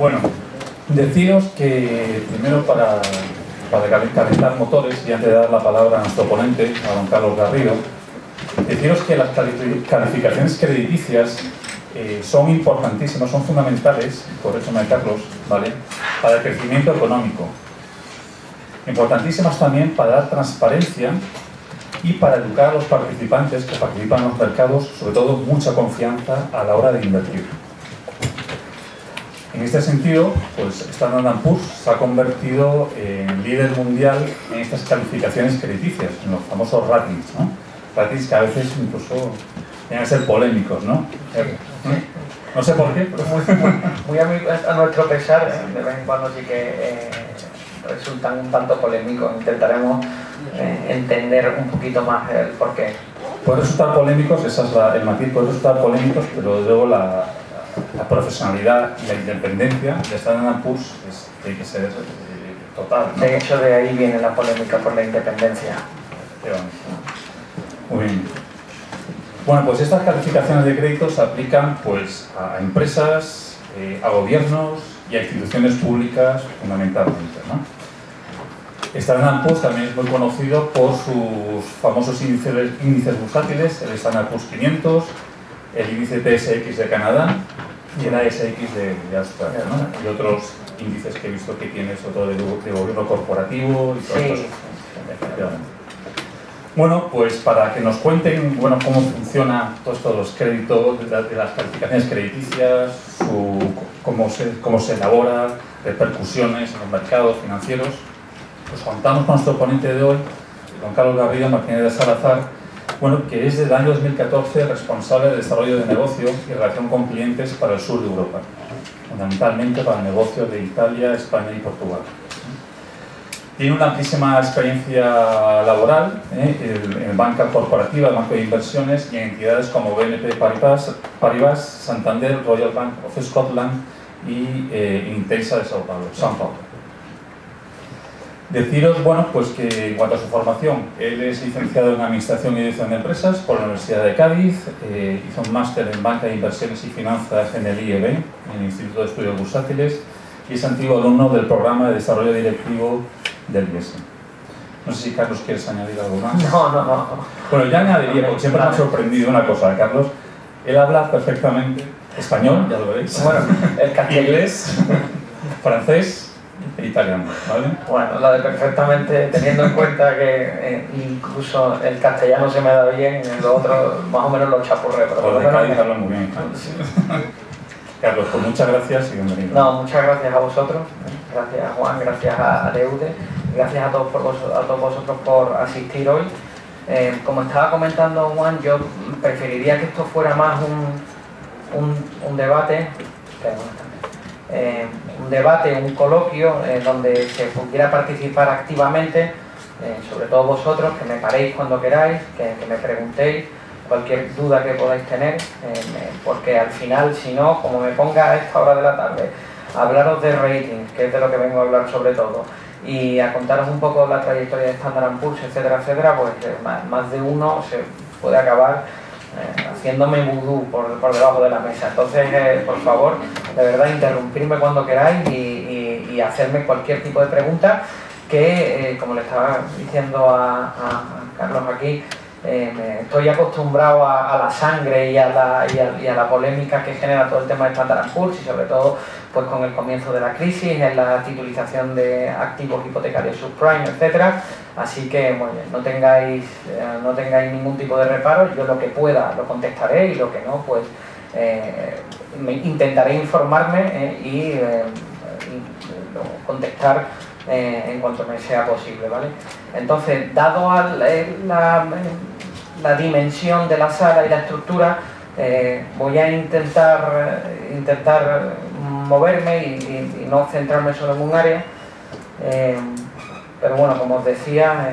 Bueno, deciros que primero para, para calentar motores y antes de dar la palabra a nuestro ponente, a don Carlos Garrido, deciros que las calificaciones crediticias eh, son importantísimas, son fundamentales, por eso me Carlos, ¿vale? para el crecimiento económico. Importantísimas también para dar transparencia y para educar a los participantes que participan en los mercados, sobre todo mucha confianza a la hora de invertir. En este sentido, pues Standard Poor's se ha convertido en líder mundial en estas calificaciones crediticias, en los famosos ratings, ¿no? Ratings que a veces incluso tienen que ser polémicos, ¿no? No sé por qué, pero... Muy, a, nuestro pesar, de vez en cuando sí que eh, resultan un tanto polémicos. Intentaremos eh, entender un poquito más el por qué. Puede resultar polémicos, esa es el matiz, puede resultar polémicos, pero luego la, la profesionalidad y la independencia de Standard Poor's es, tiene que ser eh, total. De hecho, de ahí viene la polémica por la independencia. Muy bien. Bueno, pues estas calificaciones de crédito se aplican pues, a empresas, eh, a gobiernos y a instituciones públicas fundamentalmente. ¿no? Standard Poor's también es muy conocido por sus famosos índices, índices bursátiles, el Standard Poor's 500, el índice TSX de Canadá y el ASX de, de Australia, ¿no? Y otros índices que he visto que tienes, otro de, de gobierno corporativo y todo sí. Bueno, pues para que nos cuenten bueno, cómo funciona todo esto de los créditos, de, las calificaciones crediticias, su, cómo, se, cómo se elabora, repercusiones en los mercados financieros, pues contamos con nuestro ponente de hoy, don Carlos Garrido Martínez de Salazar, bueno, que es desde el año 2014 responsable de desarrollo de negocio y relación con clientes para el sur de Europa, fundamentalmente para negocios de Italia, España y Portugal. Tiene una amplísima experiencia laboral ¿eh? en banca corporativa, banco de inversiones y en entidades como BNP Paribas, Paribas Santander, Royal Bank of Scotland y eh, Intensa de Sao Paulo. Sao Paulo. Deciros, bueno, pues que en cuanto a su formación, él es licenciado en Administración y Dirección de Empresas por la Universidad de Cádiz, eh, hizo un máster en Banca de Inversiones y Finanzas en el IEB, en el Instituto de Estudios Bursátiles, y es antiguo alumno del Programa de Desarrollo Directivo del IES. No sé si Carlos quieres añadir algo más. No, no, no. Bueno, ya añadiría, porque siempre me ha sorprendido una cosa, Carlos. Él habla perfectamente español, ya lo veréis. Bueno, el inglés, francés, italiano, ¿vale? Bueno, la de perfectamente, teniendo en cuenta que eh, incluso el castellano se me da bien, lo otro más o menos lo chapurré, pero por lo menos... hablan muy bien. Carlos, pues muchas gracias y bienvenido. No, muchas gracias a vosotros, gracias Juan, gracias a Deude, gracias a todos, por vosotros, a todos vosotros por asistir hoy. Eh, como estaba comentando Juan, yo preferiría que esto fuera más un, un, un debate, eh, un debate, un coloquio eh, donde se pudiera participar activamente, eh, sobre todo vosotros, que me paréis cuando queráis, que, me preguntéis cualquier duda que podáis tener, porque al final, si no, como me ponga a esta hora de la tarde, hablaros de ratings, que es de lo que vengo a hablar sobre todo, y a contaros un poco la trayectoria de Standard Poor's, etcétera, etcétera, pues más de uno se puede acabar eh, haciéndome vudú por, por, debajo de la mesa. Entonces, eh, por favor, de verdad, interrumpirme cuando queráis y, y, hacerme cualquier tipo de pregunta que, eh, como le estaba diciendo a, a Carlos aquí, eh, estoy acostumbrado a, la sangre y a la, y, a, la, polémica que genera todo el tema de Standard Poor's y sobre todo pues con el comienzo de la crisis, en la titulización de activos hipotecarios subprime, etcétera. Así que bueno, no tengáis eh, no tengáis ningún tipo de reparo, yo lo que pueda lo contestaré y lo que no pues eh, intentaré informarme y, contestar en cuanto me sea posible, ¿vale? Entonces, dado la, la dimensión de la sala y la estructura, eh, voy a intentar, eh, intentar moverme y, no centrarme solo en un área. Eh, pero bueno, como os decía,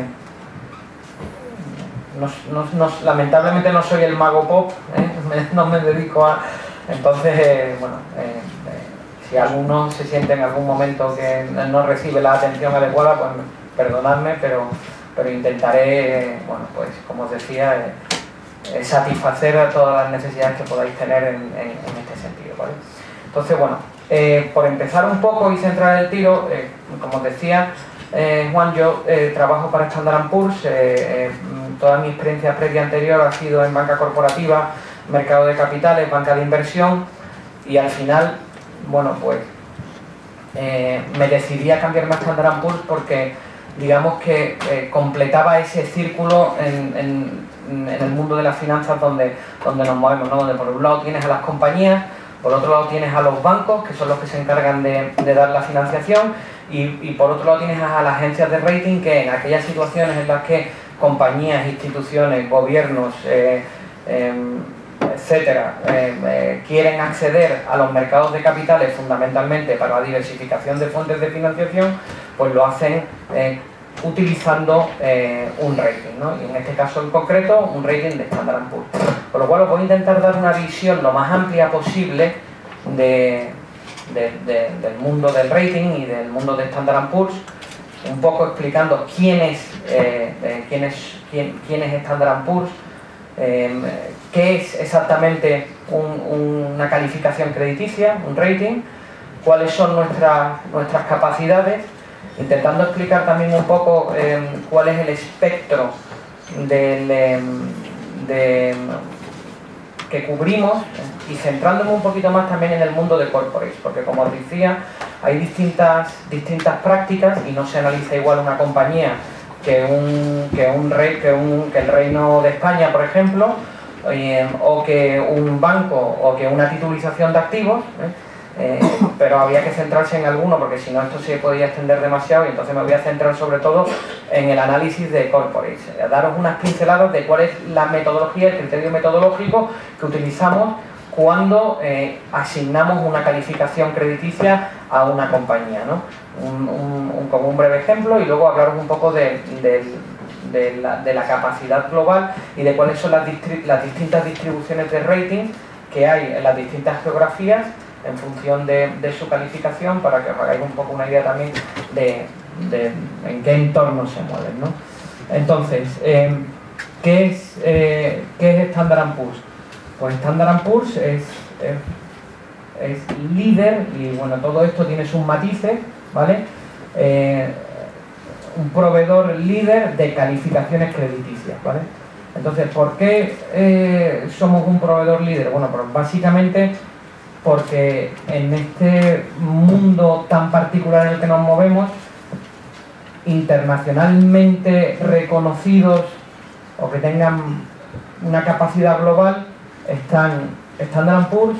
lamentablemente no soy el mago pop, no me dedico a... Entonces, bueno, si alguno se siente en algún momento que no recibe la atención adecuada, pues perdonadme, pero pero intentaré, bueno, pues como os decía, eh, eh, satisfacer a todas las necesidades que podáis tener en, este sentido, ¿vale? Entonces, bueno, Eh, por empezar un poco y centrar el tiro, eh, como decía Juan, yo trabajo para Standard Poor's, toda mi experiencia previa anterior ha sido en banca corporativa, mercado de capitales, banca de inversión y al final, bueno, pues me decidí a cambiarme a Standard Poor's porque digamos que completaba ese círculo en en el mundo de las finanzas donde, donde nos movemos, ¿no? donde por un lado tienes a las compañías, por otro lado tienes a los bancos, que son los que se encargan de, dar la financiación, y, por otro lado tienes a las agencias de rating que en aquellas situaciones en las que compañías, instituciones, gobiernos, eh, em, etcétera, em, eh, quieren acceder a los mercados de capitales fundamentalmente para la diversificación de fuentes de financiación, pues lo hacen eh, utilizando eh, un rating, ¿no? y en este caso en concreto un rating de Standard Poor's. Por lo cual os voy a intentar dar una visión lo más amplia posible de, del mundo del rating y del mundo de Standard Poor's, un poco explicando quién es, eh, eh, quién Standard Poor's, qué es exactamente una calificación crediticia, un rating, cuáles son nuestras, nuestras capacidades intentando explicar también un poco em, cuál es el espectro em, que cubrimos y centrándome un poquito más también en el mundo de corporates, porque como os decía, hay distintas, distintas prácticas y no se analiza igual una compañía que un, que un, rey, que, un que el Reino de España, por ejemplo, em, o que un banco o que una titulización de activos. ¿eh? Eh, pero había que centrarse en alguno porque si no esto se podía extender demasiado y entonces me voy a centrar sobre todo en el análisis de corporates, eh, daros unas pinceladas de cuál es la metodología, el criterio metodológico que utilizamos cuando eh, asignamos una calificación crediticia a una compañía. ¿no? Un, como un breve ejemplo y luego hablaros un poco de, la, capacidad global y de cuáles son las, las distintas distribuciones de rating que hay en las distintas geografías en función de, su calificación para que os hagáis un poco una idea también de, en qué entorno se mueven. ¿no? Entonces, em, ¿qué, es, eh, ¿qué es Standard Poor's? Pues Standard Poor's es, es, líder y bueno, todo esto tiene sus matices, ¿vale? Eh, un proveedor líder de calificaciones crediticias, ¿vale? Entonces, ¿por qué eh, somos un proveedor líder? Bueno, pues básicamente porque en este mundo tan particular en el que nos movemos, internacionalmente reconocidos o que tengan una capacidad global están Standard Poor's,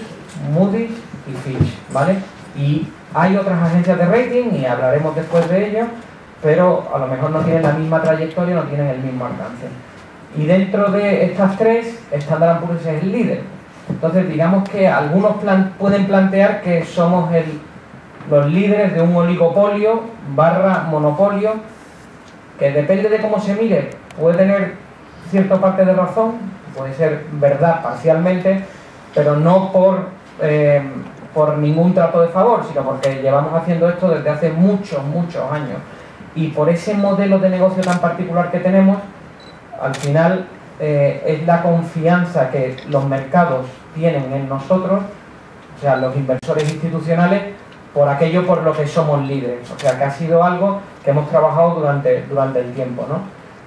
Moody's y Fitch, ¿vale? Y hay otras agencias de rating y hablaremos después de ello, pero a lo mejor no tienen la misma trayectoria, no tienen el mismo alcance. Y dentro de estas tres, Standard Poor's es el líder, entonces, digamos que algunos pueden plantear que somos los líderes de un oligopolio barra monopolio, que depende de cómo se mire, puede tener cierta parte de razón, puede ser verdad parcialmente, pero no por, eh, por ningún trato de favor, sino porque llevamos haciendo esto desde hace muchos, muchos años. Y por ese modelo de negocio tan particular que tenemos, al final eh, es la confianza que los mercados tienen en nosotros, o sea, los inversores institucionales, por aquello por lo que somos líderes. O sea, que ha sido algo que hemos trabajado durante, durante el tiempo, ¿no?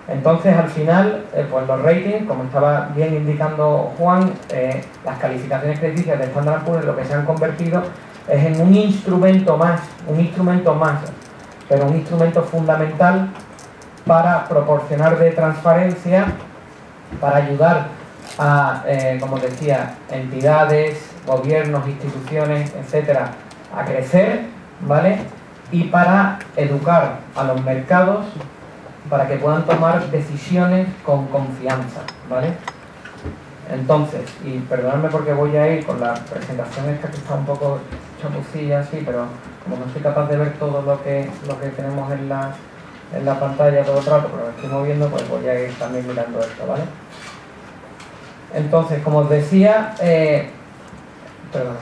Entonces, al final, eh, pues los ratings, como estaba bien indicando Juan, eh, las calificaciones crediticias de Standard Poor's lo que se han convertido es en un instrumento más, un instrumento más, pero un instrumento fundamental para proporcionar de transparencia para ayudar a, eh, como decía, entidades, gobiernos, instituciones, etcétera, a crecer, ¿vale? Y para educar a los mercados para que puedan tomar decisiones con confianza, ¿vale? Entonces, y perdonadme porque voy a ir con la presentación esta que está un poco chapucilla así, pero como no soy capaz de ver todo lo que, lo que tenemos en la, en la pantalla todo el rato, pero me estoy moviendo, pues voy a ir también mirando esto, ¿vale? Entonces, como os decía, eh, perdona,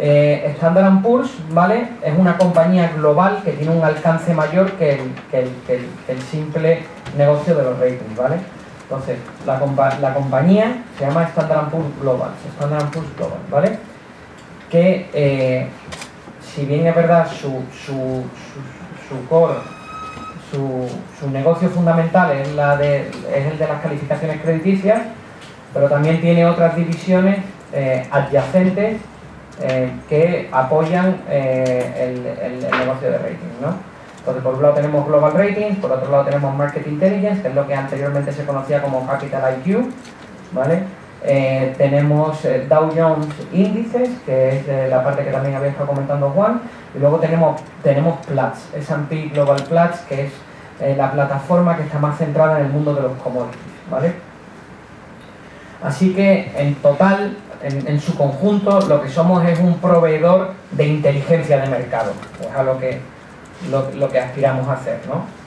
eh, Standard Poor's, ¿vale? Es una compañía global que tiene un alcance mayor que el, simple negocio de los ratings, ¿vale? Entonces, la, la compañía se llama Standard Poor's Global, Standard Poor's Global, ¿vale? que eh, si bien es verdad su, su, su, core, su, negocio fundamental es, el de las calificaciones crediticias, pero también tiene otras divisiones eh, adyacentes eh, que apoyan el, el, negocio de rating. ¿no? Entonces, por un lado tenemos Global Ratings, por otro lado tenemos Market Intelligence, que es lo que anteriormente se conocía como Capital IQ, ¿vale? Eh, tenemos eh, Dow Jones Índices, que es eh, la parte que también había estado comentando Juan, y luego tenemos, tenemos Platts, S&P Global Platts, que es la plataforma que está más centrada en el mundo de los commodities, ¿vale? Así que en total, en, su conjunto, lo que somos es un proveedor de inteligencia de mercado, es a lo que, lo que aspiramos a hacer, ¿no?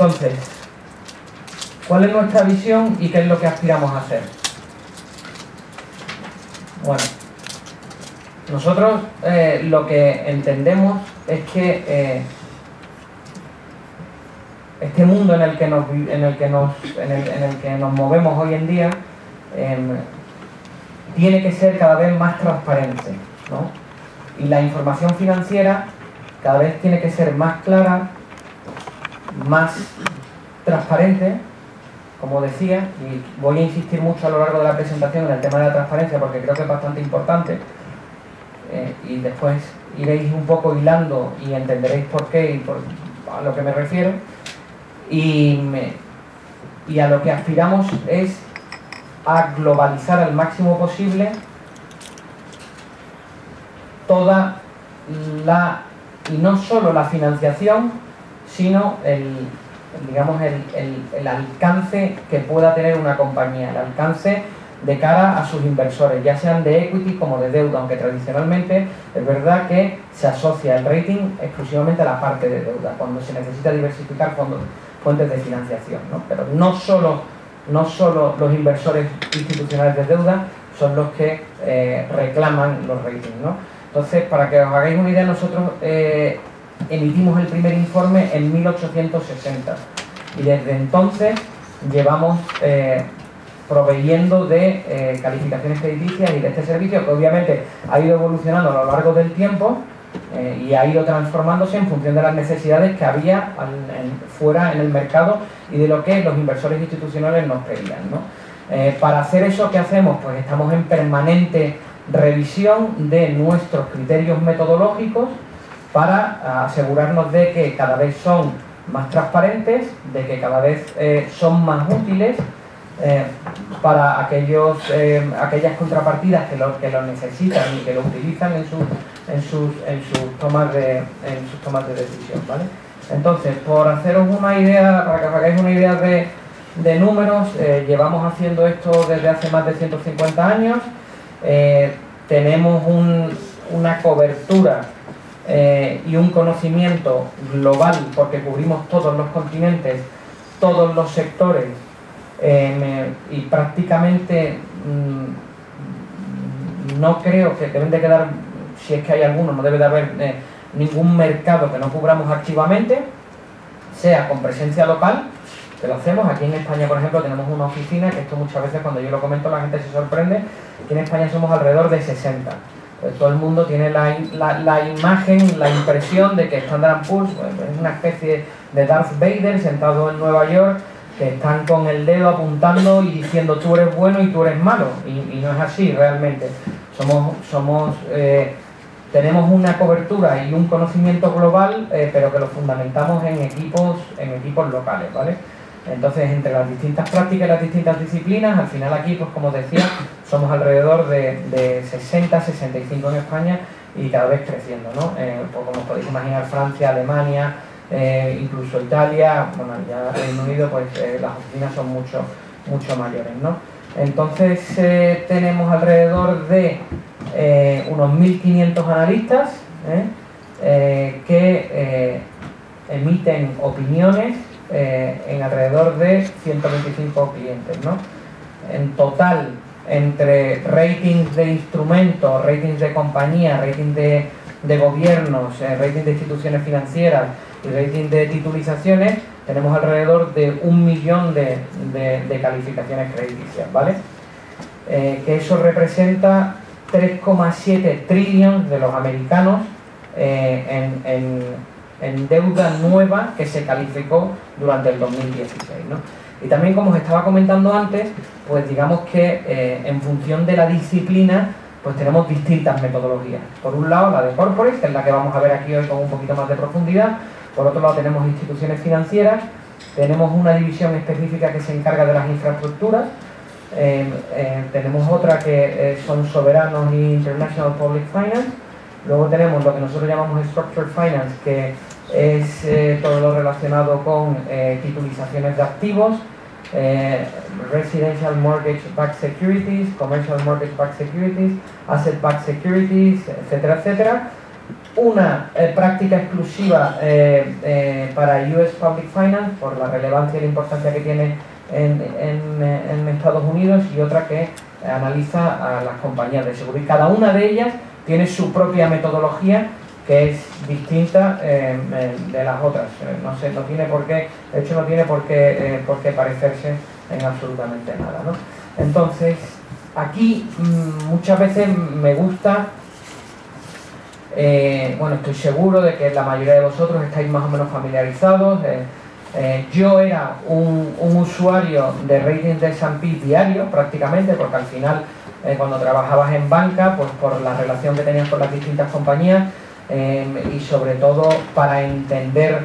Entonces, ¿cuál es nuestra visión y qué es lo que aspiramos a hacer? Bueno, nosotros eh, lo que entendemos es que eh, este mundo en el que nos, en el que nos, en el, que nos movemos hoy en día em, tiene que ser cada vez más transparente. ¿no? Y la información financiera cada vez tiene que ser más clara, más transparente, como decía, y voy a insistir mucho a lo largo de la presentación en el tema de la transparencia porque creo que es bastante importante, eh, y después iréis un poco hilando y entenderéis por qué y por, a lo que me refiero, y, y a lo que aspiramos es a globalizar al máximo posible toda la, y no solo la financiación, sino el, digamos, el, alcance que pueda tener una compañía, el alcance de cara a sus inversores, ya sean de equity como de deuda, aunque tradicionalmente es verdad que se asocia el rating exclusivamente a la parte de deuda, cuando se necesita diversificar fuentes de financiación. ¿no? Pero no solo, no solo los inversores institucionales de deuda son los que eh, reclaman los ratings. ¿no? Entonces, para que os hagáis una idea, nosotros eh, emitimos el primer informe en 1860 y desde entonces llevamos eh, proveyendo de eh, calificaciones crediticias y de este servicio que obviamente ha ido evolucionando a lo largo del tiempo eh, y ha ido transformándose en función de las necesidades que había fuera en el mercado y de lo que los inversores institucionales nos pedían. para hacer eso, ¿qué hacemos? Pues estamos en permanente revisión de nuestros criterios metodológicos para asegurarnos de que cada vez son más transparentes, de que cada vez eh, son más útiles eh, para aquellos, eh, aquellas contrapartidas que lo, que lo necesitan y que lo utilizan en, en, sus, en, sus tomas de, en sus tomas de decisión. ¿vale? Entonces, por haceros una idea, para que os hagáis una idea de, de números, llevamos haciendo esto desde hace más de 150 años, tenemos un, una cobertura eh, y un conocimiento global, porque cubrimos todos los continentes, todos los sectores, eh, y prácticamente mm, no creo que deben de quedar, si es que hay alguno, no debe de haber eh, ningún mercado que no cubramos activamente, sea con presencia local, que lo hacemos. Aquí en España, por ejemplo, tenemos una oficina, que esto muchas veces cuando yo lo comento la gente se sorprende, aquí en España somos alrededor de 60 pues todo el mundo tiene la, imagen, la impresión de que Standard Poor's pues, es una especie de Darth Vader sentado en Nueva York que están con el dedo apuntando y diciendo tú eres bueno y tú eres malo y, no es así realmente. Somos somos eh, tenemos una cobertura y un conocimiento global eh, pero que lo fundamentamos en equipos en equipos locales vale entonces, entre las distintas prácticas y las distintas disciplinas, al final aquí, pues como decía, somos alrededor de, 60, 65 en España y cada vez creciendo, ¿no? Eh, pues como podéis imaginar, Francia, Alemania, eh, incluso Italia, bueno, ya Reino Unido, pues eh, las oficinas son mucho, mucho mayores, ¿no? Entonces tenemos alrededor de unos 1.500 analistas que emiten opiniones eh, en alrededor de 125 clientes. ¿no? En total, entre ratings de instrumentos, ratings de compañía, ratings de, gobiernos, eh, ratings de instituciones financieras y ratings de titulizaciones, tenemos alrededor de un millón de, calificaciones crediticias, ¿vale? Eh, que eso representa 3,7 trillones de los americanos en, deuda nueva que se calificó durante el 2016. Y también, como os estaba comentando antes, pues digamos que eh, en función de la disciplina, pues tenemos distintas metodologías. Por un lado, la de corporate, que es la que vamos a ver aquí hoy con un poquito más de profundidad. Por otro lado, tenemos instituciones financieras. Tenemos una división específica que se encarga de las infraestructuras. Eh, tenemos otra que son soberanos y International Public Finance Luego tenemos lo que nosotros llamamos Structured Finance, que es eh, todo lo relacionado con eh, titulizaciones de activos, eh, Residential Mortgage Backed Securities, Commercial Mortgage Backed Securities, Asset Backed Securities, etcétera, etcétera. Una práctica exclusiva para US Public Finance por la relevancia y la importancia que tiene en, en Estados Unidos y otra que analiza a las compañías de seguridad. Cada una de ellas tiene su propia metodología que es distinta eh, eh, de las otras. Eh, no, sé, no tiene por qué, de hecho no tiene por qué, por qué parecerse en absolutamente nada. ¿no? Entonces, aquí mm, muchas veces me gusta, bueno, estoy seguro de que la mayoría de vosotros estáis más o menos familiarizados. yo era un, un, usuario de rating de S&P diario prácticamente, porque al final eh, cuando trabajabas en banca, pues por la relación que tenías con las distintas compañías em, y sobre todo para entender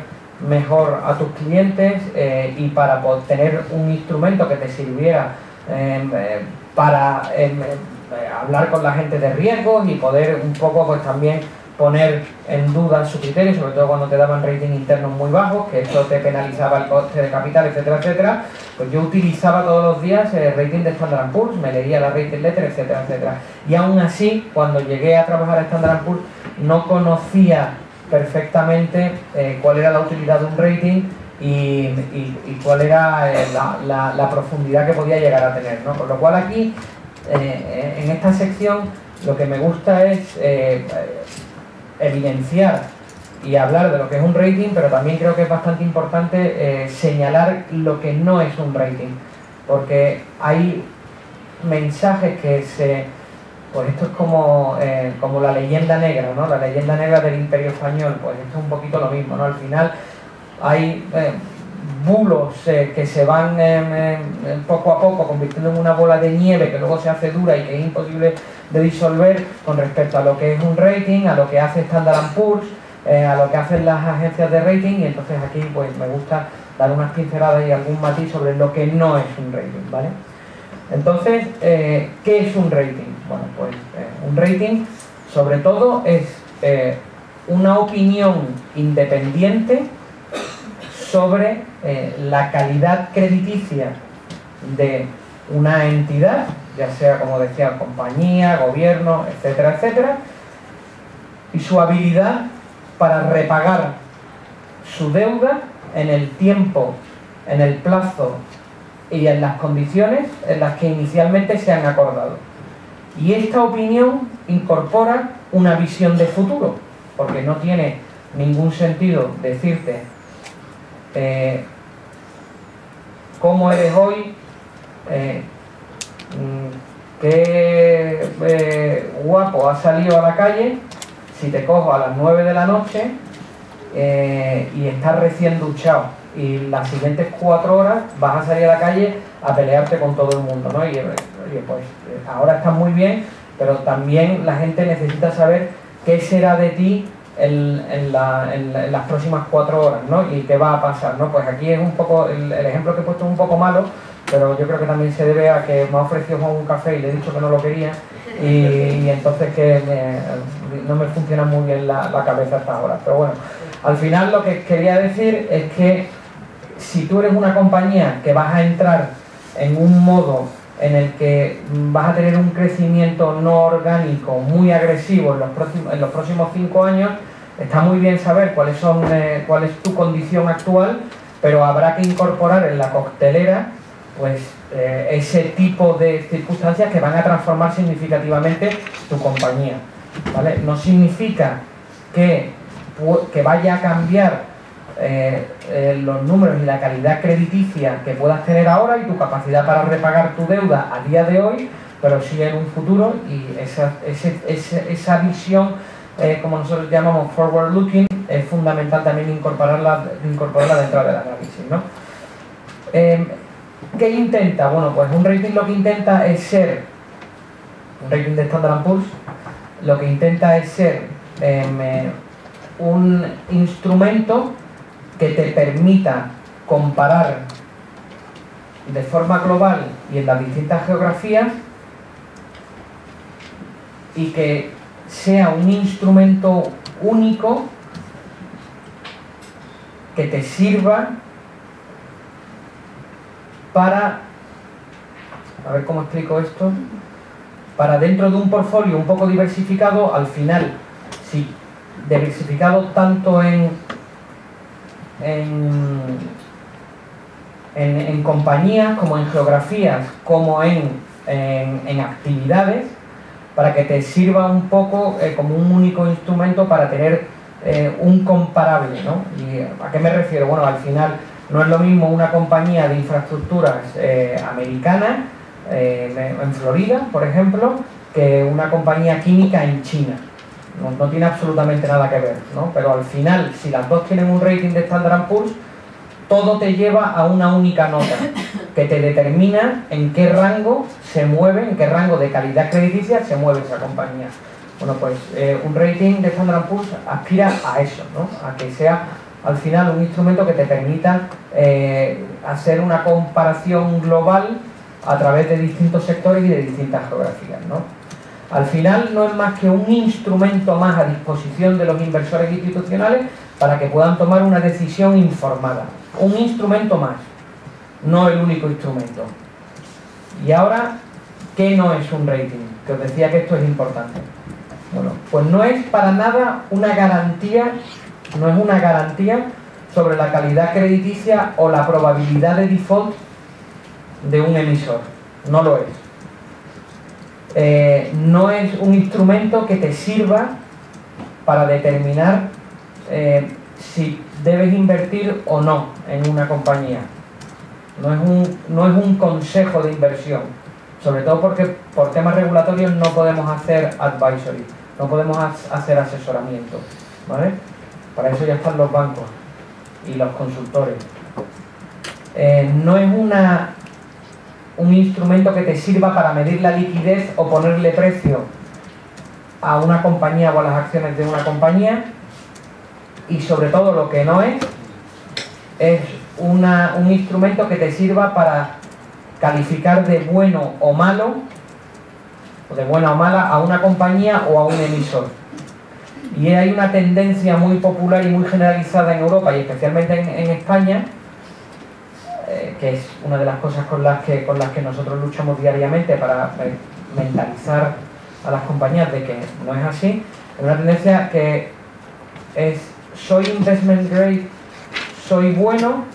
mejor a tus clientes eh, y para tener un instrumento que te sirviera em, eh, para em, hablar con la gente de riesgos y poder un poco pues también poner en duda su criterio, sobre todo cuando te daban rating internos muy bajos, que eso te penalizaba el coste de capital, etcétera, etcétera, pues yo utilizaba todos los días el rating de Standard Poor's, me leía la rating letter, etcétera, etcétera. Y aún así, cuando llegué a trabajar en Standard Poor's, no conocía perfectamente eh, cuál era la utilidad de un rating y, cuál era eh, la, profundidad que podía llegar a tener. ¿no? Por lo cual aquí, eh, en esta sección, lo que me gusta es evidenciar y hablar de lo que es un rating, pero también creo que es bastante importante señalar lo que no es un rating, porque hay mensajes que se... Pues esto es como, eh, como la leyenda negra, ¿no? La leyenda negra del imperio español, pues esto es un poquito lo mismo, ¿no? Al final hay eh, bulos que se van poco a poco convirtiendo en una bola de nieve que luego se hace dura y que es imposible de disolver con respecto a lo que es un rating, a lo que hace Standard Poor's, eh, a lo que hacen las agencias de rating y entonces aquí pues me gusta dar unas pinceladas y algún matiz sobre lo que no es un rating, ¿vale? Entonces, eh, ¿qué es un rating? Bueno, pues eh, un rating sobre todo es una opinión independiente sobre la calidad crediticia de una entidad ya sea, como decía, compañía, gobierno, etcétera, etcétera, y su habilidad para repagar su deuda en el tiempo, en el plazo y en las condiciones en las que inicialmente se han acordado. Y esta opinión incorpora una visión de futuro, porque no tiene ningún sentido decirte eh, cómo eres hoy, eh, Mm, qué eh, guapo ha salido a la calle si te cojo a las 9 de la noche y estás recién duchado y las siguientes 4 horas vas a salir a la calle a pelearte con todo el mundo, ¿no? Y oye, pues ahora estás muy bien, pero también la gente necesita saber qué será de ti en, las próximas 4 horas, ¿no? Y qué va a pasar, ¿no? Pues aquí es un poco, el, ejemplo que he puesto es un poco malo, pero yo creo que también se debe a que me ha ofrecido un café y le he dicho que no lo quería y, entonces que no me funciona muy bien la, cabeza hasta ahora. Pero bueno, al final lo que quería decir es que si tú eres una compañía que vas a entrar en un modo en el que vas a tener un crecimiento no orgánico muy agresivo en los próximos, cinco años, está muy bien saber cuáles son, eh, cuál es tu condición actual, pero habrá que incorporar en la coctelera pues eh, ese tipo de circunstancias que van a transformar significativamente tu compañía. ¿vale? No significa que vaya a cambiar los números y la calidad crediticia que puedas tener ahora y tu capacidad para repagar tu deuda a día de hoy, pero sí en un futuro y esa, esa visión, como nosotros llamamos forward looking, es fundamental también incorporarla, incorporarla dentro del análisis. ¿no? Em, ¿Qué intenta? Bueno, pues un rating lo que intenta es ser, un rating de Standard Poor's, lo que intenta es ser em, eh, un instrumento que te permita comparar de forma global y en las distintas geografías y que sea un instrumento único que te sirva para, a ver cómo explico esto, para dentro de un portfolio un poco diversificado, al final, si diversificado tanto en, en, en, compañías como en geografías, como en, en, actividades, para que te sirva un poco eh, como un único instrumento para tener eh, un comparable. ¿no? ¿Y a qué me refiero? Bueno, al final no es lo mismo una compañía de infraestructuras eh, americana eh, en Florida, por ejemplo, que una compañía química en China. No, tiene absolutamente nada que ver, ¿no? Pero al final, si las dos tienen un rating de Standard Poor's, todo te lleva a una única nota que te determina en qué rango se mueve, en qué rango de calidad crediticia se mueve esa compañía. Bueno, pues eh, un rating de Standard Poor's aspira a eso, ¿no? A que sea al final un instrumento que te permita eh, hacer una comparación global a través de distintos sectores y de distintas geografías. ¿no? Al final no es más que un instrumento más a disposición de los inversores institucionales para que puedan tomar una decisión informada. Un instrumento más, no el único instrumento. Y ahora, ¿qué no es un rating? Que os decía que esto es importante. Bueno, pues no es para nada una garantía no es una garantía sobre la calidad crediticia o la probabilidad de default de un emisor. No lo es. Eh, no es un instrumento que te sirva para determinar eh, si debes invertir o no en una compañía. No es, un, no es un consejo de inversión. Sobre todo porque por temas regulatorios no podemos hacer advisory, no podemos hacer asesoramiento. ¿vale? Para eso ya están los bancos y los consultores. Eh, no es una, un instrumento que te sirva para medir la liquidez o ponerle precio a una compañía o a las acciones de una compañía. Y sobre todo lo que no es, es un instrumento que te sirva para calificar de bueno o malo, o de buena o mala, a una compañía o a un emisor. Y hay una tendencia muy popular y muy generalizada en Europa y especialmente en, España, eh, que es una de las cosas con las, que, con las que nosotros luchamos diariamente para mentalizar a las compañías de que no es así, es una tendencia que es soy investment grade, soy bueno,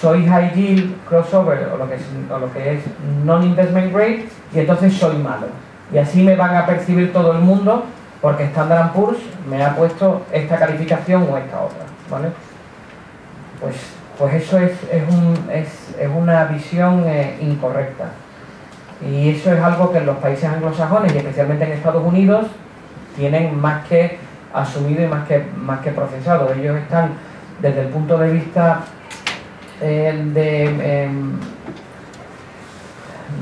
soy high yield crossover o lo que es, o lo que es non-investment grade y entonces soy malo. Y así me van a percibir todo el mundo porque Standard Poor's me ha puesto esta calificación o esta otra, ¿vale? Pues, pues eso es, una visión eh, incorrecta. Y eso es algo que los países anglosajones y especialmente en Estados Unidos tienen más que asumido y más que, más que procesado. Ellos están desde el punto de vista eh, de, em,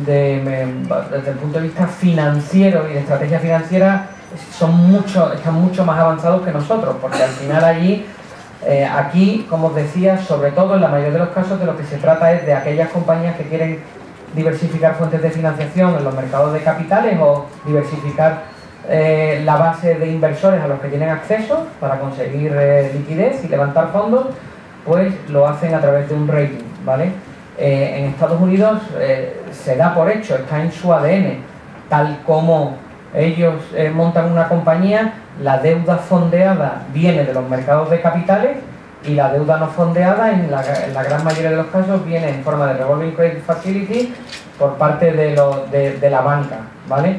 em, desde el punto de vista financiero y de estrategia financiera son mucho, están mucho más avanzados que nosotros, porque al final allí, eh, aquí, como os decía, sobre todo en la mayoría de los casos de lo que se trata es de aquellas compañías que quieren diversificar fuentes de financiación en los mercados de capitales o diversificar eh, la base de inversores a los que tienen acceso para conseguir eh, liquidez y levantar fondos, pues lo hacen a través de un rating, ¿vale? en Estados Unidos se da por hecho, está en su ADN, tal como ellos montan una compañía, la deuda fondeada viene de los mercados de capitales y la deuda no fondeada en la, gran mayoría de los casos viene en forma de revolving credit facility por parte de, la banca, ¿vale?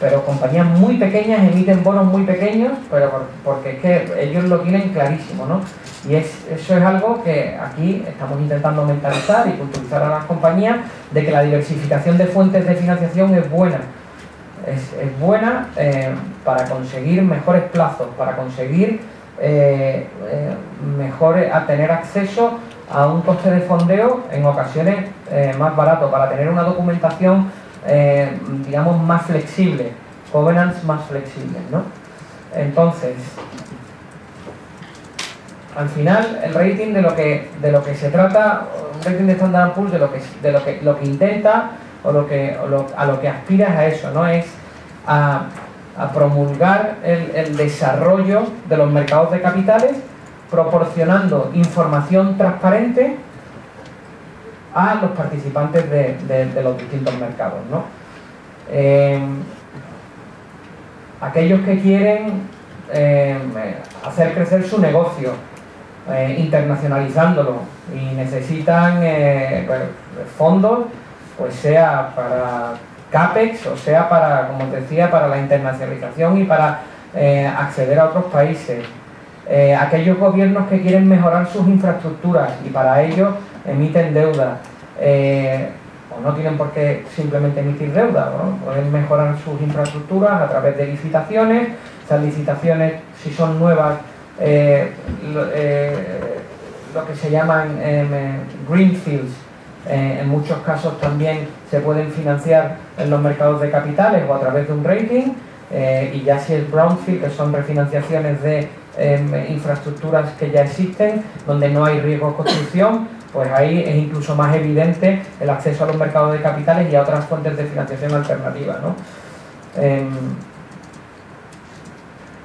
pero compañías muy pequeñas emiten bonos muy pequeños, pero porque es que ellos lo tienen clarísimo, ¿no? Y eso es algo que aquí estamos intentando mentalizar y culturizar a las compañías de que la diversificación de fuentes de financiación es buena. Es, buena eh, para conseguir mejores plazos, para conseguir eh, eh, a tener acceso a un coste de fondeo en ocasiones más barato, para tener una documentación digamos más flexible, governance más flexible, ¿no? Entonces, al final el rating de lo que de lo que se trata un rating de Standard Poor's de lo que de lo que lo que intenta o lo que a lo que aspira es a eso no es a, promulgar el, desarrollo de los mercados de capitales proporcionando información transparente a los participantes de, los distintos mercados ¿no? Eh, aquellos que quieren eh, hacer crecer su negocio eh, internacionalizándolo y necesitan pues, fondos, pues sea para CAPEX o sea para, como decía, para la internacionalización y para eh, acceder a otros países. aquellos gobiernos que quieren mejorar sus infraestructuras y para ello emiten deuda. o no tienen por qué simplemente emitir deuda, pueden mejorar sus infraestructuras a través de licitaciones. Esas licitaciones, si son nuevas, eh, eh, lo, que se llaman em, eh, en muchos casos también se pueden financiar en los mercados de capitales o a través de un rating. y ya si es brownfield, que son refinanciaciones de em, infraestructuras que ya existen, donde no hay riesgo de construcción, pues ahí es incluso más evidente el acceso a los mercados de capitales y a otras fuentes de financiación alternativa. Em,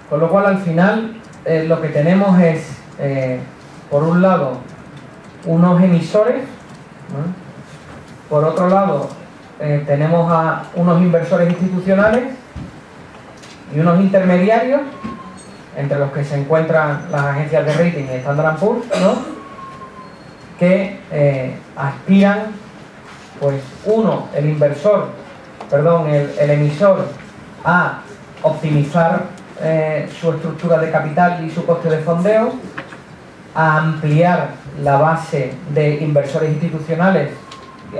con lo cual, al final, eh, lo que tenemos es, eh, por un lado, unos emisores, por otro lado, eh, tenemos a unos inversores institucionales y unos intermediarios, entre los que se encuentran las agencias de rating y Standard Poor's, que aspiran, pues uno, el inversor, perdón, el emisor, a optimizar eh, su estructura de capital y su coste de fondeo, a ampliar la base de inversores institucionales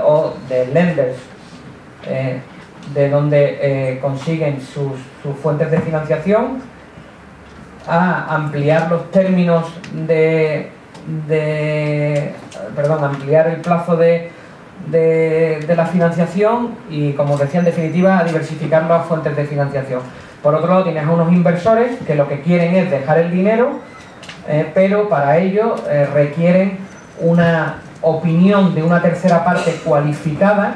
o de lenders eh, de donde eh, consiguen sus, fuentes de financiación, a ampliar los términos de, perdón, ampliar el plazo de, de, de, la financiación y, como decía, en definitiva, a diversificar las fuentes de financiación. Por otro lado, tienes a unos inversores que lo que quieren es dejar el dinero, eh, pero para ello eh, requieren una opinión de una tercera parte cualificada,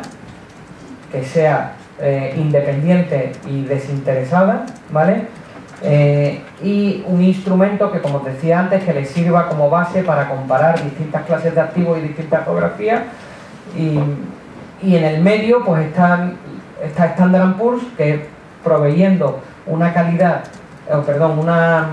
que sea eh, independiente y desinteresada, ¿vale? y un instrumento que, como os decía antes, que les sirva como base para comparar distintas clases de activos y distintas geografías. Y, y en el medio, pues están, está Standard Poor's, que proveyendo una calidad, perdón, una,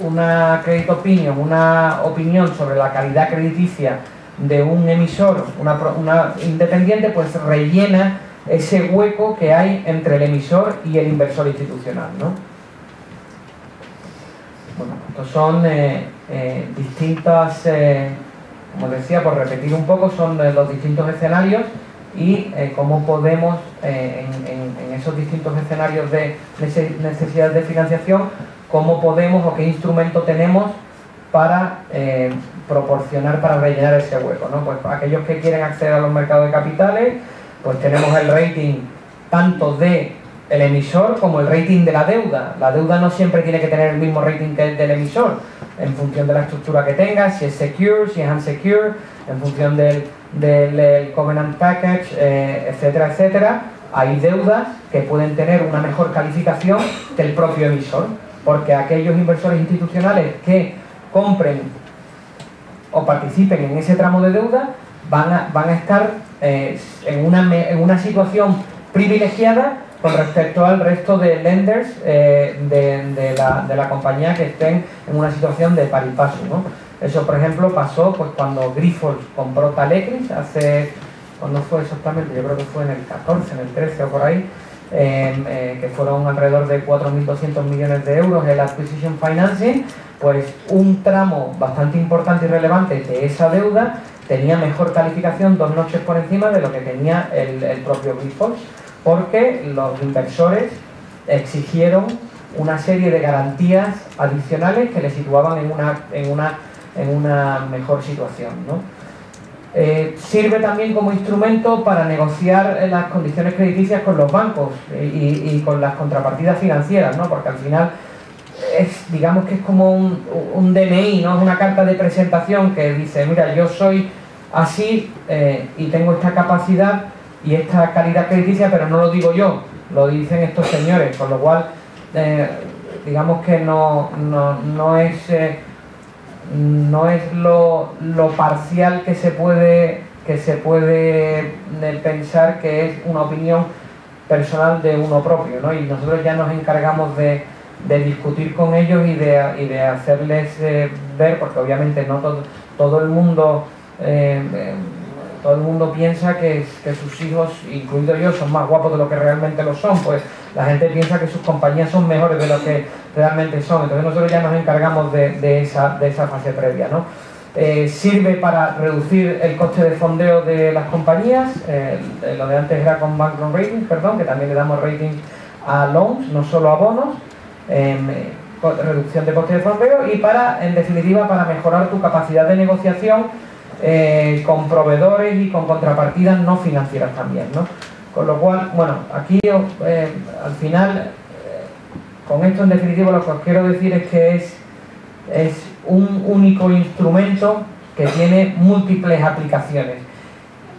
una credit opinion, una opinión sobre la calidad crediticia de un emisor, una, independiente, pues rellena ese hueco que hay entre el emisor y el inversor institucional. ¿no? Bueno, estos son eh, eh, distintas, eh, como decía, por repetir un poco, son los distintos escenarios y eh, cómo podemos, eh, en, esos distintos escenarios de necesidades de financiación, cómo podemos o qué instrumento tenemos para eh, proporcionar, para rellenar ese hueco. ¿no? Pues aquellos que quieren acceder a los mercados de capitales, pues tenemos el rating tanto de el emisor como el rating de la deuda. La deuda no siempre tiene que tener el mismo rating que el del emisor, en función de la estructura que tenga, si es secure, si es unsecure, en función del, del, covenant package, eh, etcétera, etcétera. Hay deudas que pueden tener una mejor calificación que el propio emisor, porque aquellos inversores institucionales que compren o participen en ese tramo de deuda van a, van a estar eh, en, una, en una situación privilegiada con respecto al resto de lenders eh, de, la, compañía que estén en una situación de paripaso. ¿no? Eso, por ejemplo, pasó pues, cuando Grifols compró Talecris hace, cuando fue exactamente? Yo creo que fue en el 14, en el 13 o por ahí, eh, que fueron alrededor de 4.200 millones de euros el Acquisition Financing, pues un tramo bastante importante y relevante de esa deuda tenía mejor calificación dos noches por encima de lo que tenía el, propio Grifols, porque los inversores exigieron una serie de garantías adicionales que le situaban en una, en una, en una mejor situación. Eh, sirve también como instrumento para negociar las condiciones crediticias con los bancos y, con las contrapartidas financieras, ¿no? porque al final es, digamos que es como un, DNI, ¿no? es una carta de presentación que dice, mira, yo soy así eh, y tengo esta capacidad y esta calidad crediticia, pero no lo digo yo, lo dicen estos señores, con lo cual eh, digamos que no, no, es, no es lo, parcial que se puede, que se puede eh, pensar que es una opinión personal de uno propio, ¿no? Y nosotros ya nos encargamos de, discutir con ellos y de, y de hacerles eh, ver, porque obviamente no todo, todo el mundo todo el mundo piensa que, que, sus hijos, incluido yo, son más guapos de lo que realmente lo son, pues la gente piensa que sus compañías son mejores de lo que realmente son. Entonces nosotros ya nos encargamos de, esa, fase previa. ¿no? Eh, sirve para reducir el coste de fondeo de las compañías, lo de antes era con bank loan rating, perdón, que también le damos rating a loans, no solo a bonos, em, reducción de coste de fondeo y para, en definitiva, para mejorar tu capacidad de negociación eh, con proveedores y con contrapartidas no financieras también. ¿no? Con lo cual, bueno, aquí eh, al final, eh, con esto en definitiva lo que os quiero decir es que es, un único instrumento que tiene múltiples aplicaciones.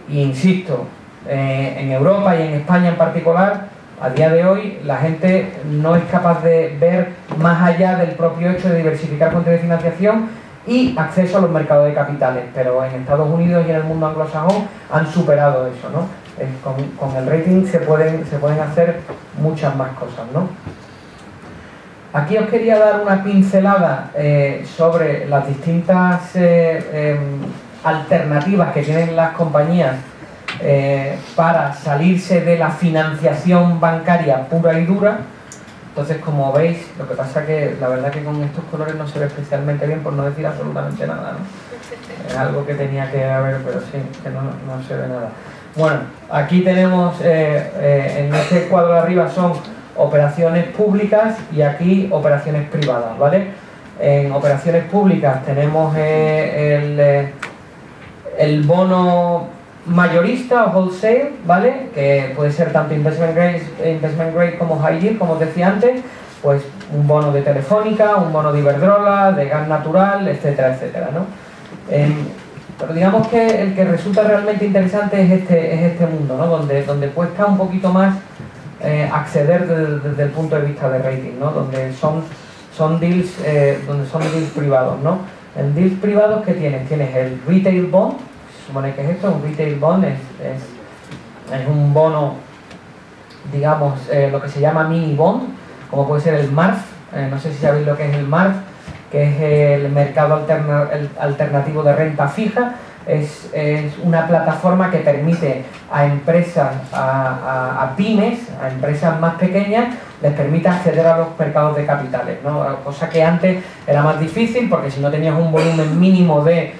Y insisto, en Europa y en España en particular, a día de hoy la gente no es capaz de ver más allá del propio hecho de diversificar fuentes de financiación y acceso a los mercados de capitales, pero en Estados Unidos y en el mundo anglosajón han superado eso, ¿no? Con, el rating se pueden, se pueden hacer muchas más cosas, ¿no? Aquí os quería dar una pincelada eh, sobre las distintas eh, em, alternativas que tienen las compañías eh, para salirse de la financiación bancaria pura y dura, entonces, como veis, lo que pasa que la verdad que con estos colores no se ve especialmente bien, por no decir absolutamente nada, ¿no? Es algo que tenía que haber, pero sí, que no, se ve nada. Bueno, aquí tenemos, eh, eh, en este cuadro de arriba son operaciones públicas y aquí operaciones privadas, ¿vale? En operaciones públicas tenemos eh, el, bono mayorista o wholesale, ¿vale? Que puede ser tanto investment grade, investment grade como high yield, como os decía antes, pues un bono de Telefónica, un bono de Iberdrola, de gas natural, etcétera, etcétera, ¿no? Pero digamos que el que resulta realmente interesante es este, es este mundo, ¿no? Donde, donde cuesta un poquito más eh, acceder desde, el punto de vista de rating, ¿no? Donde son, son deals, eh, donde son deals privados, ¿no? En deals privados que tienes, tienes el retail bond, supone que es esto, un retail bond es, es, un bono, digamos, eh, lo que se llama mini bond, como puede ser el MARF, no sé si sabéis lo que es el MARF, que es el mercado alternativo de renta fija, es, una plataforma que permite a empresas, a, pymes, a empresas más pequeñas, les permite acceder a los mercados de capitales, ¿no? cosa que antes era más difícil porque si no tenías un volumen mínimo de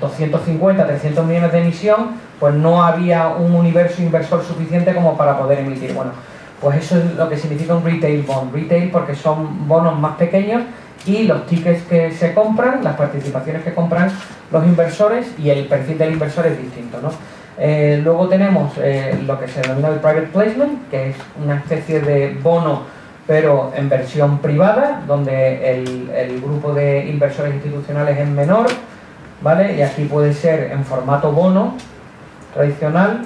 250, 300 millones de emisión, pues no había un universo inversor suficiente como para poder emitir. Bueno, pues eso es lo que significa un retail bond. Retail porque son bonos más pequeños y los tickets que se compran, las participaciones que compran los inversores y el perfil del inversor es distinto. ¿no? Eh, luego tenemos eh, lo que se denomina el private placement, que es una especie de bono pero en versión privada, donde el, el grupo de inversores institucionales es menor, ¿vale? Y aquí puede ser en formato bono tradicional,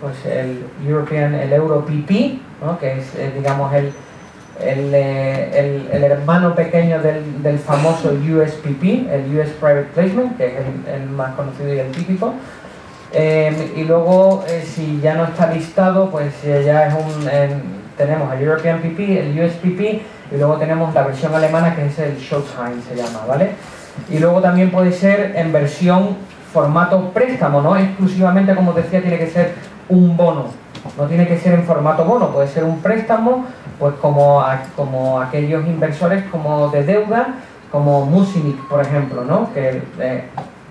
pues el European, el Euro PP, que es, eh, digamos, el, eh, el, el, hermano pequeño del, del, famoso USPP, el US Private Placement, que es el, más conocido y el típico. Em, y luego, eh, si ya no está listado, pues ya es un... tenemos el European PP, el USPP, y luego tenemos la versión alemana que es el Schuldschein, se llama, ¿vale? Y luego también puede ser en versión formato préstamo, no exclusivamente, como decía, tiene que ser un bono, No tiene que ser en formato bono, puede ser un préstamo, pues como, como aquellos inversores como de deuda, como Musinic, por ejemplo, ¿no? que eh,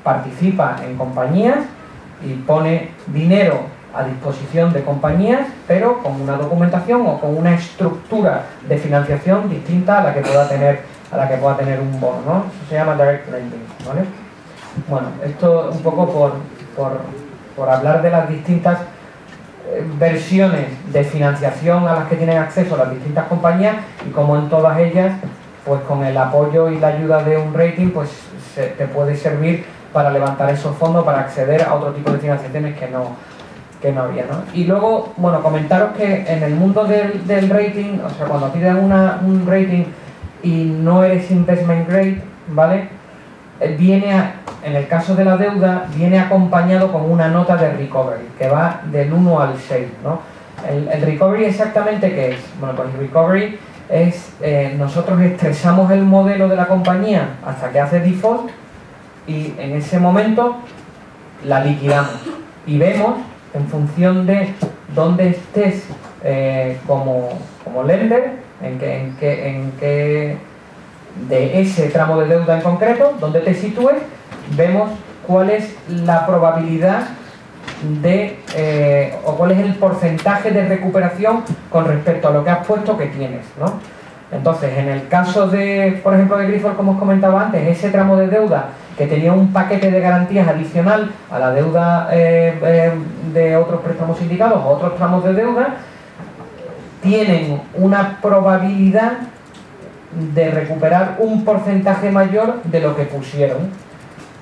participa en compañías y pone dinero a disposición de compañías, pero con una documentación o con una estructura de financiación distinta a la que pueda tener, a la que pueda tener un bono. ¿no? Eso se llama direct lending. Bueno, esto un poco por, por, hablar de las distintas versiones de financiación a las que tienen acceso las distintas compañías y como en todas ellas, pues con el apoyo y la ayuda de un rating, pues se, te puede servir para levantar esos fondos, para acceder a otro tipo de financiaciones que no, que no había. ¿no? Y luego, bueno, comentaros que en el mundo del, del rating, o sea, cuando pides una, un rating y no eres investment grade, ¿vale? Eh, viene, en el caso de la deuda, viene acompañado con una nota de recovery, que va del 1 al 6, ¿no? El, recovery exactamente qué es? Bueno, pues el recovery es, eh, nosotros estresamos el modelo de la compañía hasta que hace default y en ese momento la liquidamos y vemos en función de dónde estés eh, como, como lender, en qué, en qué de ese tramo de deuda en concreto, donde te sitúes, vemos cuál es la probabilidad de, eh, o cuál es el porcentaje de recuperación con respecto a lo que has puesto que tienes, ¿no? Entonces, en el caso de, por ejemplo, de Grifols, como os comentaba antes, ese tramo de deuda que tenía un paquete de garantías adicional a la deuda eh, eh, de otros préstamos indicados o otros tramos de deuda, tienen una probabilidad de recuperar un porcentaje mayor de lo que pusieron.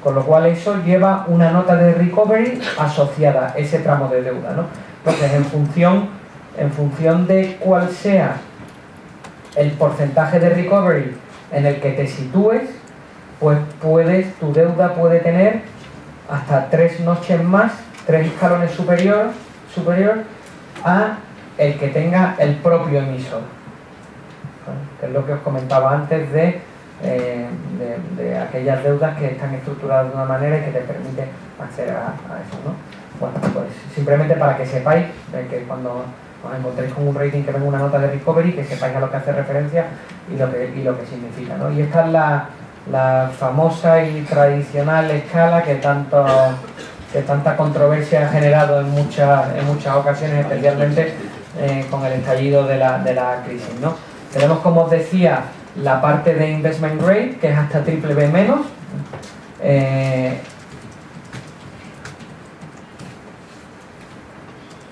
Con lo cual eso lleva una nota de recovery asociada a ese tramo de deuda. ¿no? Entonces, en función, en función de cuál sea el porcentaje de recovery en el que te sitúes, pues puedes, tu deuda puede tener hasta tres noches más, tres escalones superior, superior a el que tenga el propio emisor que es lo que os comentaba antes eh, de, de, aquellas deudas que están estructuradas de una manera y que te permite acceder a, eso. ¿no? Bueno, pues simplemente para que sepáis que cuando os encontréis con un rating que venga una nota de recovery, que sepáis a lo que hace referencia y lo que, y lo que significa. ¿no? Y esta es la, la famosa y tradicional escala que tanto que tanta controversia ha generado en muchas, en muchas ocasiones, especialmente eh, con el estallido de la, de la crisis. ¿no? Tenemos, como os decía, la parte de investment grade, que es hasta triple B menos. Eh,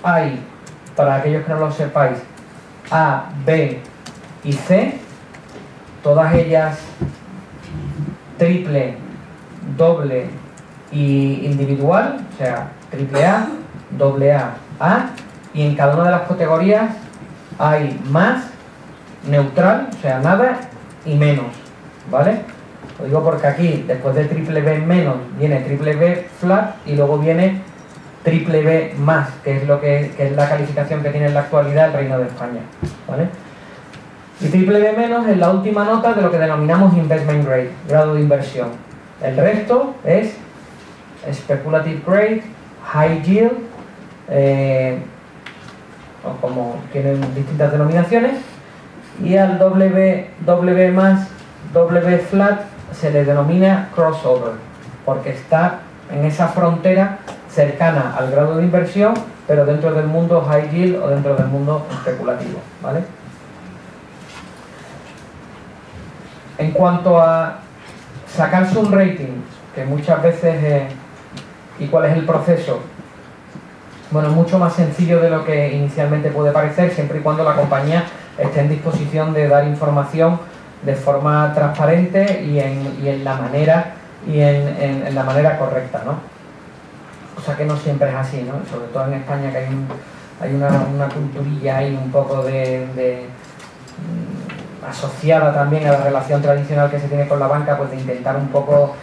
hay, para aquellos que no lo sepáis, A, B y C, todas ellas triple, doble y individual, o sea, triple A, doble A, A, y en cada una de las categorías hay más neutral, o sea, nada y menos, ¿vale? Lo digo porque aquí, después de triple B menos, viene triple B flat y luego viene triple B más, que es, lo que, es la calificación que tiene en la actualidad el Reino de España, ¿vale? Y triple B menos es la última nota de lo que denominamos investment grade, grado de inversión. El resto es speculative grade, high yield, eh, o como tienen distintas denominaciones, y al W, W más, W flat se le denomina crossover, porque está en esa frontera cercana al grado de inversión, pero dentro del mundo high yield o dentro del mundo especulativo. ¿vale? En cuanto a sacarse un rating, que muchas veces, ¿y cuál es el proceso? Bueno, mucho más sencillo de lo que inicialmente puede parecer, siempre y cuando la compañía esté en disposición de dar información de forma transparente y en, la manera y en, la manera correcta, ¿no? Cosa que no siempre es así, ¿no? Sobre todo en España que hay, hay una, una, culturilla ahí un poco de, mm, asociada también a la relación tradicional que se tiene con la banca, pues de intentar un poco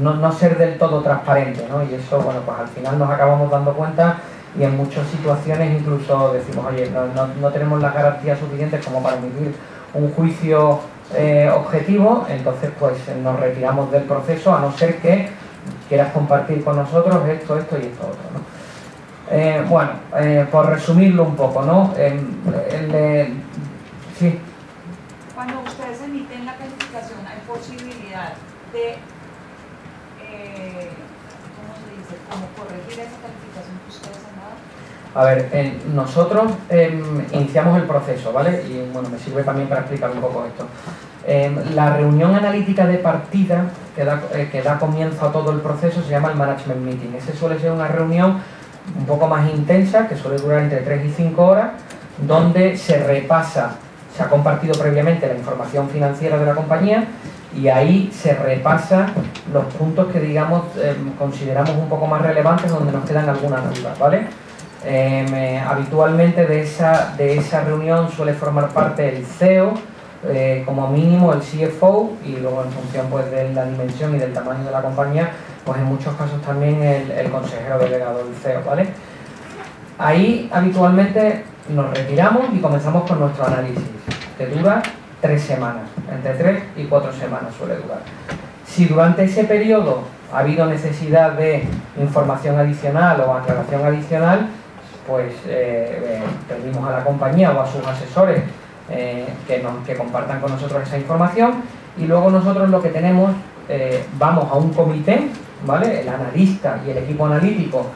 no, no, ser del todo transparente, ¿no? Y eso, bueno, pues al final nos acabamos dando cuenta y en muchas situaciones incluso decimos, oye, no, tenemos las garantías suficientes como para emitir un juicio eh, objetivo, entonces pues nos retiramos del proceso a no ser que quieras compartir con nosotros esto, esto y esto otro. Eh, bueno, eh, por resumirlo un poco, ¿no? sí. Cuando ustedes emiten la calificación, ¿hay posibilidad de, ¿cómo se dice?, como corregir esa calificación que ustedes han dado? A ver, nosotros em, iniciamos el proceso, ¿vale? Y bueno, me sirve también para explicar un poco esto. Em, la reunión analítica de partida que da, que da comienzo a todo el proceso se llama el Management Meeting. Ese suele ser una reunión un poco más intensa, que suele durar entre 3 y 5 horas, donde se repasa, se ha compartido previamente la información financiera de la compañía y ahí se repasa los puntos que digamos em, consideramos un poco más relevantes donde nos quedan algunas dudas, ¿vale? Eh, habitualmente de esa, de esa reunión suele formar parte el CEO, eh, como mínimo el CFO y luego en función pues, de la dimensión y del tamaño de la compañía pues en muchos casos también el, consejero delegado del CEO, ¿vale? Ahí habitualmente nos retiramos y comenzamos con nuestro análisis, que dura tres semanas, entre tres y cuatro semanas suele durar. Si durante ese periodo ha habido necesidad de información adicional o aclaración adicional, pues eh, eh, pedimos a la compañía o a sus asesores eh, que, que compartan con nosotros esa información y luego nosotros lo que tenemos, vamos a un comité ¿vale? El analista y el equipo analítico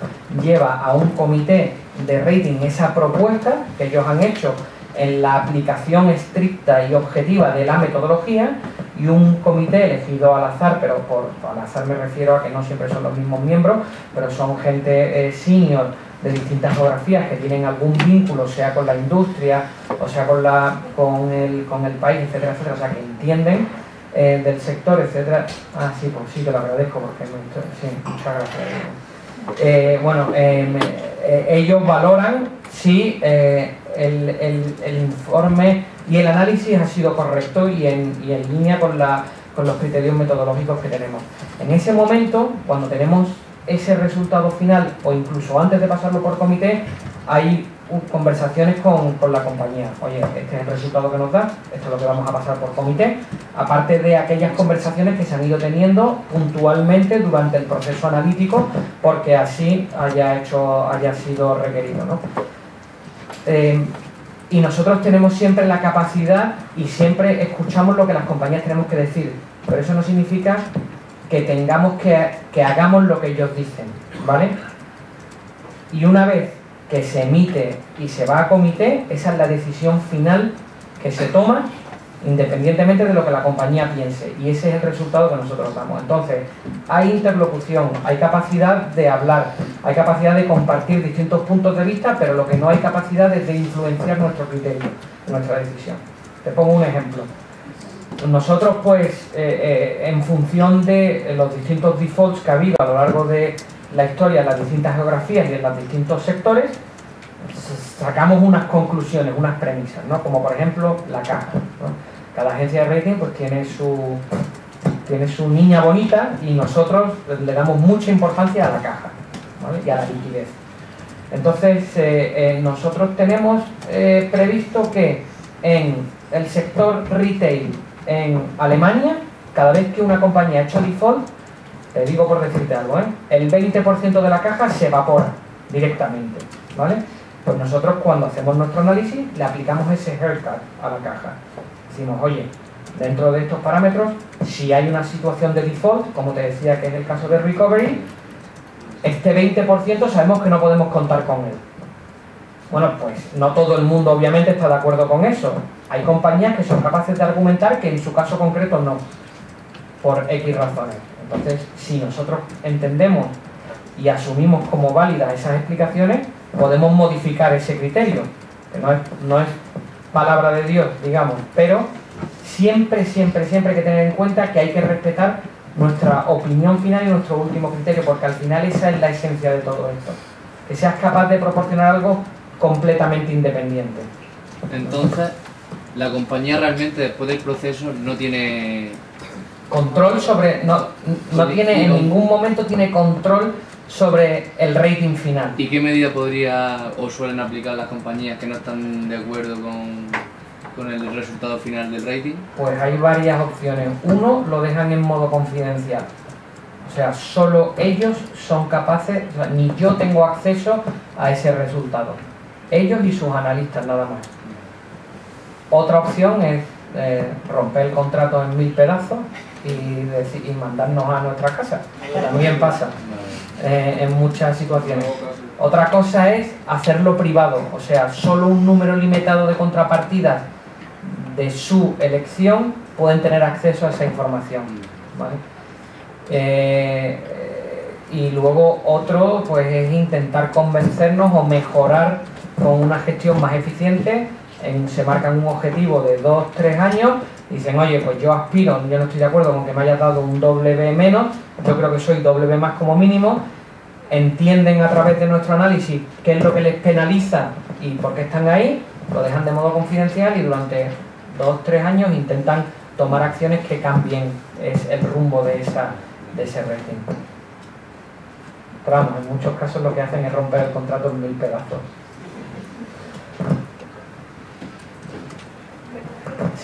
lleva a un comité de rating esa propuesta que ellos han hecho en la aplicación estricta y objetiva de la metodología y un comité elegido al azar, pero por al azar me refiero a que no siempre son los mismos miembros, pero son gente senior de distintas geografías que tienen algún vínculo, sea con la industria, o sea con, la, con, el, con el país, etcétera, etcétera, o sea que entienden eh, del sector, etcétera. Ah, sí, pues sí, te lo agradezco porque sí, muchas gracias. Eh, bueno, em, eh, ellos valoran si el, el, el, informe y el análisis ha sido correcto y en, y en línea con, la, con los criterios metodológicos que tenemos. En ese momento, cuando tenemos ese resultado final o incluso antes de pasarlo por comité, hay conversaciones con, con, la compañía. Oye, este es el resultado que nos da, esto es lo que vamos a pasar por comité, aparte de aquellas conversaciones que se han ido teniendo puntualmente durante el proceso analítico, porque así haya, hecho, haya sido requerido. ¿no? Eh, y nosotros tenemos siempre la capacidad y siempre escuchamos lo que las compañías tenemos que decir, pero eso no significa que tengamos que, que hagamos lo que ellos dicen, ¿vale? Y una vez que se emite y se va a comité, esa es la decisión final que se toma independientemente de lo que la compañía piense y ese es el resultado que nosotros damos. Entonces, hay interlocución, hay capacidad de hablar, hay capacidad de compartir distintos puntos de vista, pero lo que no hay capacidad es de influenciar nuestro criterio, nuestra decisión. Te pongo un ejemplo. Nosotros, pues, eh, eh, en función de los distintos defaults que ha habido a lo largo de la historia en las distintas geografías y en los distintos sectores, sacamos unas conclusiones, unas premisas, ¿no? como por ejemplo la caja. Cada agencia de rating pues, tiene, su, tiene su niña bonita y nosotros le damos mucha importancia a la caja y a la liquidez. Entonces, eh, eh, nosotros tenemos eh, previsto que en el sector retail en Alemania, cada vez que una compañía ha hecho default, te digo por decirte algo, ¿eh? el 20% de la caja se evapora directamente, ¿vale? Pues nosotros cuando hacemos nuestro análisis le aplicamos ese haircut a la caja. Decimos, oye, dentro de estos parámetros, si hay una situación de default, como te decía que es el caso de recovery, este 20% sabemos que no podemos contar con él. Bueno, pues no todo el mundo obviamente está de acuerdo con eso. Hay compañías que son capaces de argumentar que en su caso concreto no, por X razones. Entonces, si nosotros entendemos y asumimos como válidas esas explicaciones, podemos modificar ese criterio, que no es, no es palabra de Dios, digamos, pero siempre, siempre, siempre hay que tener en cuenta que hay que respetar nuestra opinión final y nuestro último criterio, porque al final esa es la esencia de todo esto. Que seas capaz de proporcionar algo completamente independiente. Entonces, la compañía realmente después del proceso no tiene control sobre no, no tiene en ningún momento tiene control sobre el rating final. ¿Y qué medida podría o suelen aplicar las compañías que no están de acuerdo con, con el resultado final del rating? Pues hay varias opciones. Uno, lo dejan en modo confidencial. O sea, solo ellos son capaces, o sea, ni yo tengo acceso a ese resultado. Ellos y sus analistas nada más. Otra opción es eh, romper el contrato en mil pedazos y, mandarnos a nuestra casa. También pasa eh, en muchas situaciones. Otra cosa es hacerlo privado, o sea, solo un número limitado de contrapartidas de su elección pueden tener acceso a esa información. ¿vale? Eh, y luego otro pues es intentar convencernos o mejorar con una gestión más eficiente. En- se marcan un objetivo de 2-3 años dicen, oye, pues yo aspiro, yo no estoy de acuerdo con que me hayas dado un B menos, yo creo que soy B más como mínimo, entienden a través de nuestro análisis qué es lo que les penaliza y por qué están ahí, lo dejan de modo confidencial y durante dos, tres años intentan tomar acciones que cambien es- el rumbo de, esa, de ese. Pero vamos, en muchos casos lo que hacen es romper el contrato en mil pedazos.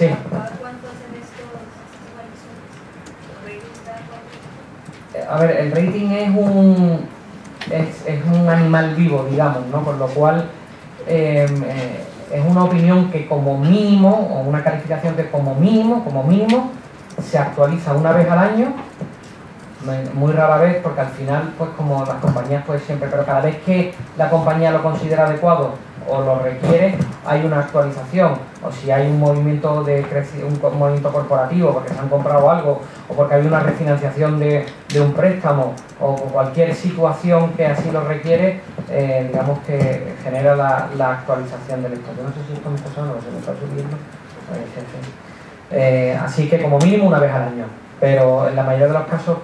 Sí. ¿Cuánto hacen estos A ver, el rating es un, es, es un animal vivo, digamos, ¿no? Por lo cual eh, eh, es una opinión que como mínimo, o una calificación que como mínimo, como mínimo, se actualiza una vez al año, muy rara vez, porque al final, pues como las compañías, pues siempre, pero cada vez que la compañía lo considera adecuado o lo requiere, hay una actualización, o si hay un movimiento de un movimiento corporativo porque se han comprado algo, o porque hay una refinanciación de, de un préstamo, o cualquier situación que así lo requiere, eh, digamos que genera la, la actualización del estado. No sé si esto me está se me está subiendo. Pues. Eh, así que como mínimo una vez al año, pero en la mayoría de los casos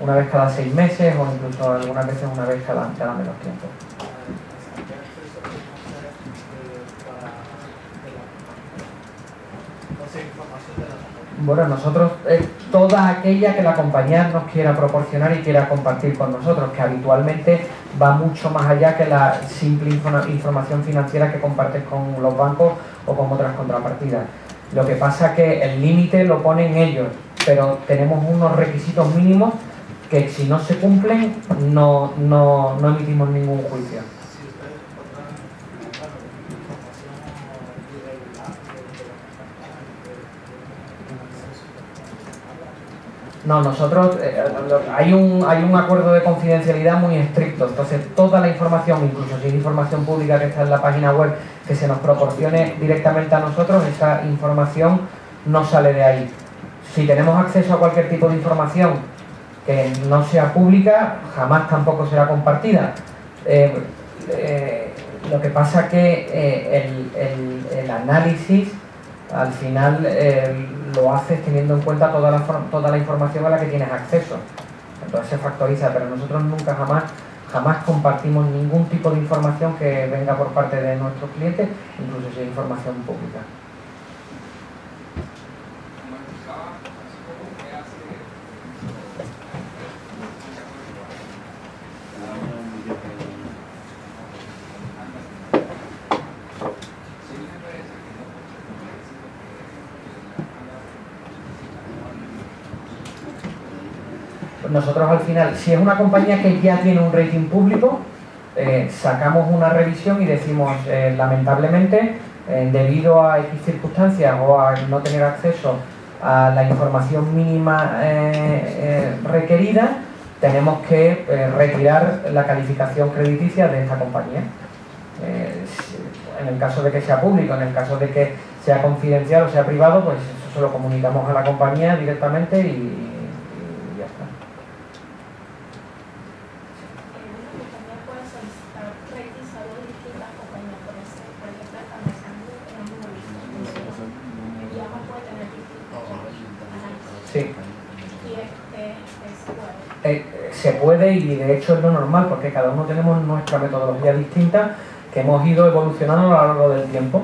una vez cada seis meses o incluso algunas veces una vez cada menos tiempo. Bueno, nosotros, eh, toda aquella que la compañía nos quiera proporcionar y quiera compartir con nosotros, que habitualmente va mucho más allá que la simple informa- información financiera que compartes con los bancos o con otras contrapartidas. Lo que pasa que el límite lo ponen ellos, pero tenemos unos requisitos mínimos que si no se cumplen no, no, no emitimos ningún juicio. No, nosotros eh, hay un hay un acuerdo de confidencialidad muy estricto, entonces toda la información, incluso si es información pública que está en la página web, que se nos proporcione directamente a nosotros, esa información no sale de ahí. Si tenemos acceso a cualquier tipo de información que no sea pública, jamás tampoco será compartida. Eh, eh, lo que pasa que el, el- análisis al final lo haces teniendo en cuenta toda la, toda la información a la que tienes acceso. Entonces se factoriza, pero nosotros nunca jamás jamás compartimos ningún tipo de información que venga por parte de nuestros clientes, incluso si es información pública. Nosotros al final, si es una compañía que ya tiene un rating público, eh, sacamos una revisión y decimos, eh, lamentablemente, eh, debido a X circunstancias o a no tener acceso a la información mínima requerida, tenemos que retirar la calificación crediticia de esta compañía. En el caso de que sea público, en el caso de que sea confidencial o sea privado, pues eso se lo comunicamos a la compañía directamente y ya está. Una compañía puede solicitar ratings a dos distintas compañías, por ese- por ejemplo, estableciendo en un y ambas puede tener distintos análisis. Sí. Y este es bueno. Eh, y de hecho es lo normal porque cada uno tenemos nuestra metodología distinta que hemos ido evolucionando a lo largo del tiempo.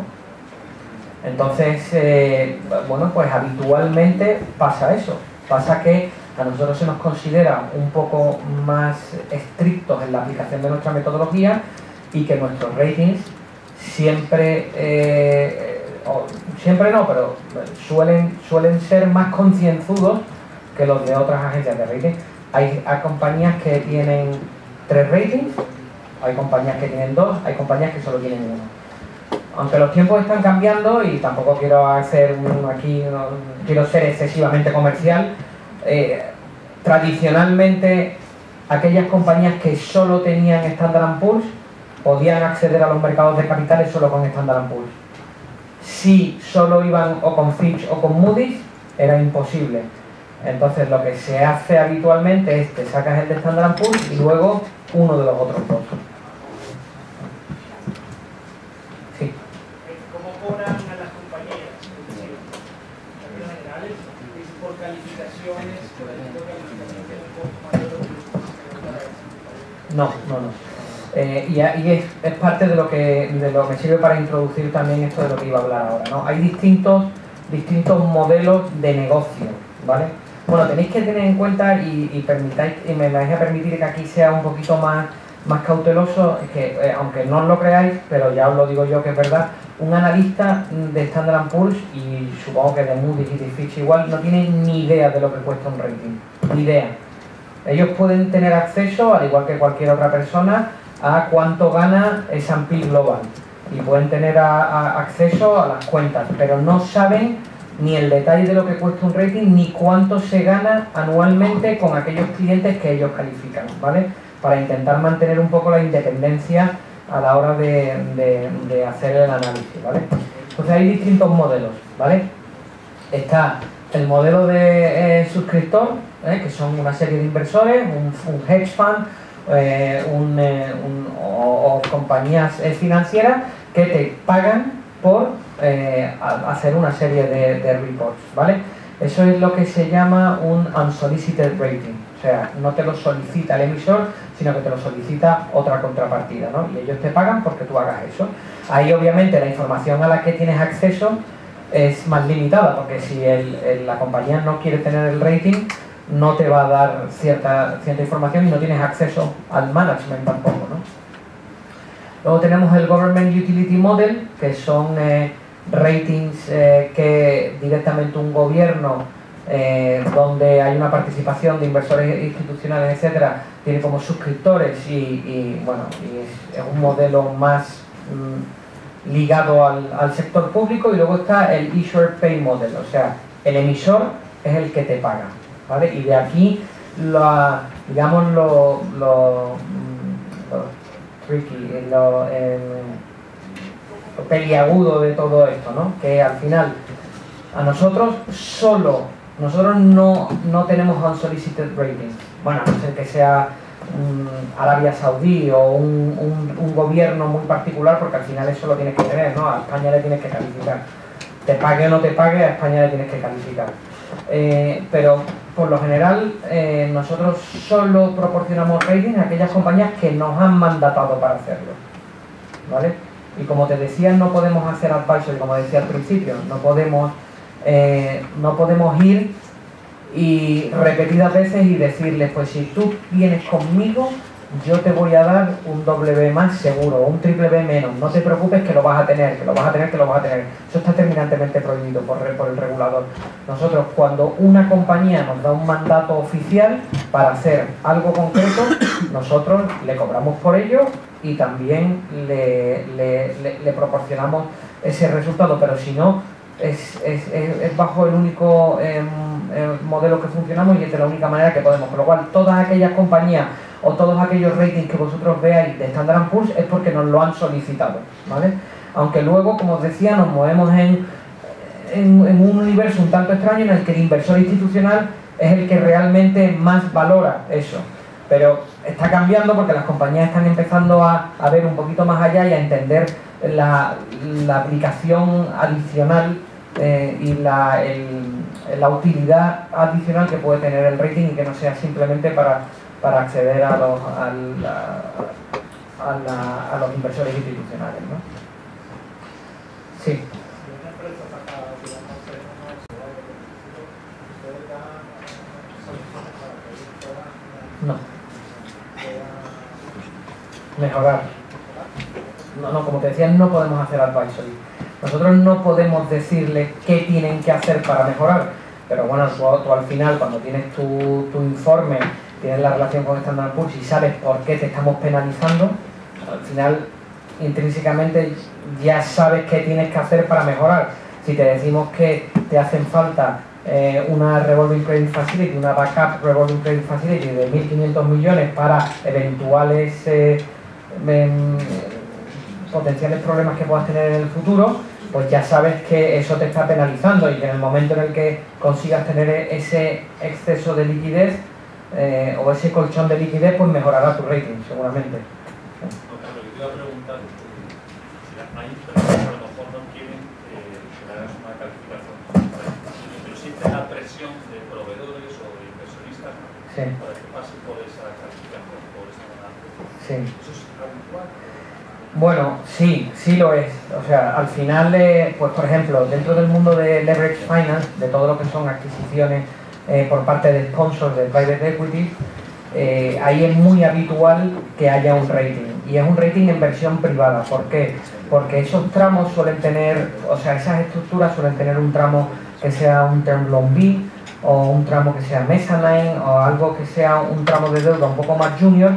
Entonces, eh, bueno, pues habitualmente pasa eso. Pasa que a nosotros se nos considera un poco más estrictos en la aplicación de nuestra metodología y que nuestros ratings siempre, eh, siempre no, pero suelen, suelen ser más concienzudos que los de otras agencias de rating. Hay, compañías que tienen tres ratings, hay compañías que tienen dos, hay compañías que solo tienen uno. Aunque los tiempos están cambiando y tampoco quiero hacer aquí, quiero ser excesivamente comercial, eh, tradicionalmente aquellas compañías que solo tenían Standard Poor's podían acceder a los mercados de capitales solo con Standard Poor's. Si solo iban o con Fitch o con Moody's, era imposible. Entonces lo que se hace habitualmente es te sacas el de Standard Poor's y luego uno de los otros dos. Sí. ¿Cómo cobran a las compañías? En es por calificaciones, por ejemplo, No, no, no. Eh, y y es, es parte de lo que de lo que sirve para introducir también esto de lo que iba a hablar ahora. ¿no? Hay distintos, distintos modelos de negocio, ¿vale? Bueno, tenéis que tener en cuenta y, permitáis, y me vais a permitir que aquí sea un poquito más, más cauteloso, es que eh, aunque no os lo creáis, pero ya os lo digo yo que es verdad, un analista de Standard Poor's y supongo que de Moody's y de Fitch igual no tiene ni idea de lo que cuesta un rating, ni idea. Ellos pueden tener acceso, al igual que cualquier otra persona, a cuánto gana S&P Global y pueden tener acceso a las cuentas, pero no saben ni el detalle de lo que cuesta un rating ni cuánto se gana anualmente con aquellos clientes que ellos califican, ¿vale? Para intentar mantener un poco la independencia a la hora de, de- hacer el análisis, ¿vale? Entonces hay distintos modelos, ¿vale? Está el modelo de eh, suscriptor, ¿eh? que son una serie de inversores, un, hedge fund eh, un, o, compañías financieras que te pagan por eh, hacer una serie de, de reports, ¿vale? Eso es lo que se llama un unsolicited rating, o sea, no te lo solicita el emisor, sino que te lo solicita otra contrapartida, ¿no? Y ellos te pagan porque tú hagas eso. Ahí obviamente la información a la que tienes acceso es más limitada, porque si el- el- la compañía no quiere tener el rating, no te va a dar cierta, cierta información y no tienes acceso al management tampoco, ¿no? Luego tenemos el Government Utility Model, que son eh, ratings eh, que directamente un gobierno, eh, donde hay una participación de inversores institucionales, etcétera, tiene como suscriptores y, bueno, es, un modelo más mm, ligado al, sector público y luego está el Issuer Pay Model, o sea, el emisor es el que te paga, ¿vale? Y de aquí, la, digamos, lo, lo, lo tricky, lo, peliagudo de todo esto, ¿no? Que al final, a nosotros solo, nosotros no, no tenemos unsolicited rating. Bueno, a no ser que sea mm, Arabia Saudí o un, un- un gobierno muy particular, porque al final eso lo tienes que tener, ¿no? A España le tienes que calificar. Te pague o no te pague, a España le tienes que calificar. Eh, pero por lo general eh, nosotros solo proporcionamos rating a aquellas compañías que nos han mandatado para hacerlo. ¿Vale? Y como te decía, no podemos hacer advisory, como decía al principio, no podemos, eh, no podemos ir y repetidas veces y decirles, pues si tú vienes conmigo, yo te voy a dar un doble B más seguro, un triple B menos, no te preocupes que lo vas a tener, que lo vas a tener, que lo vas a tener. Eso está terminantemente prohibido por, el regulador. Nosotros cuando una compañía nos da un mandato oficial para hacer algo concreto, nosotros le cobramos por ello y también le, proporcionamos ese resultado, pero si no, es, bajo el único em, modelo que funcionamos y es de la única manera que podemos. Con lo cual, todas aquellas compañías o todos aquellos ratings que vosotros veáis de Standard Poor's es porque nos lo han solicitado, ¿vale? Aunque luego, como os decía, nos movemos en, en, un universo un tanto extraño en el que el inversor institucional es el que realmente más valora eso. Pero está cambiando porque las compañías están empezando a, a ver un poquito más allá y a entender la, la aplicación adicional eh, y la, la utilidad adicional que puede tener el rating y que no sea simplemente para, para acceder a los, a, a la- a los inversores institucionales. ¿no? Sí. No. mejorar. No, no, como te decía, no podemos hacer advisory. Nosotros no podemos decirles qué tienen que hacer para mejorar. Pero bueno, tú, tú al final, cuando tienes tu, tu informe tienes la relación con Standard Poor's y sabes por qué te estamos penalizando, al final intrínsecamente ya sabes qué tienes que hacer para mejorar. Si te decimos que te hacen falta eh, una revolving credit facility, una backup revolving credit facility de 1.500 millones para eventuales eh, em, potenciales problemas que puedas tener en el futuro, pues ya sabes que eso te está penalizando y que en el momento en el que consigas tener ese exceso de liquidez eh, o ese colchón de liquidez, pues mejorará tu rating, seguramente. Claro, yo te iba a preguntar, si hay personas que a lo mejor no quieren eh, que le hagas una calificación pero sienten la presión de proveedores o de inversionistas para que pase por esa calificación, por esa ganancia. sí. ¿Eso es habitual? Bueno, sí, sí lo es. O sea, al final, eh, pues por ejemplo, dentro del mundo de leverage finance, de todo lo que son adquisiciones eh, por parte de sponsors de private equity, eh, ahí es muy habitual que haya un rating. Y es un rating en versión privada. ¿Por qué? Porque esos tramos suelen tener, o sea, esas estructuras suelen tener un tramo que sea un term loan B o un tramo que sea mezzanine o algo que sea un tramo de deuda un poco más junior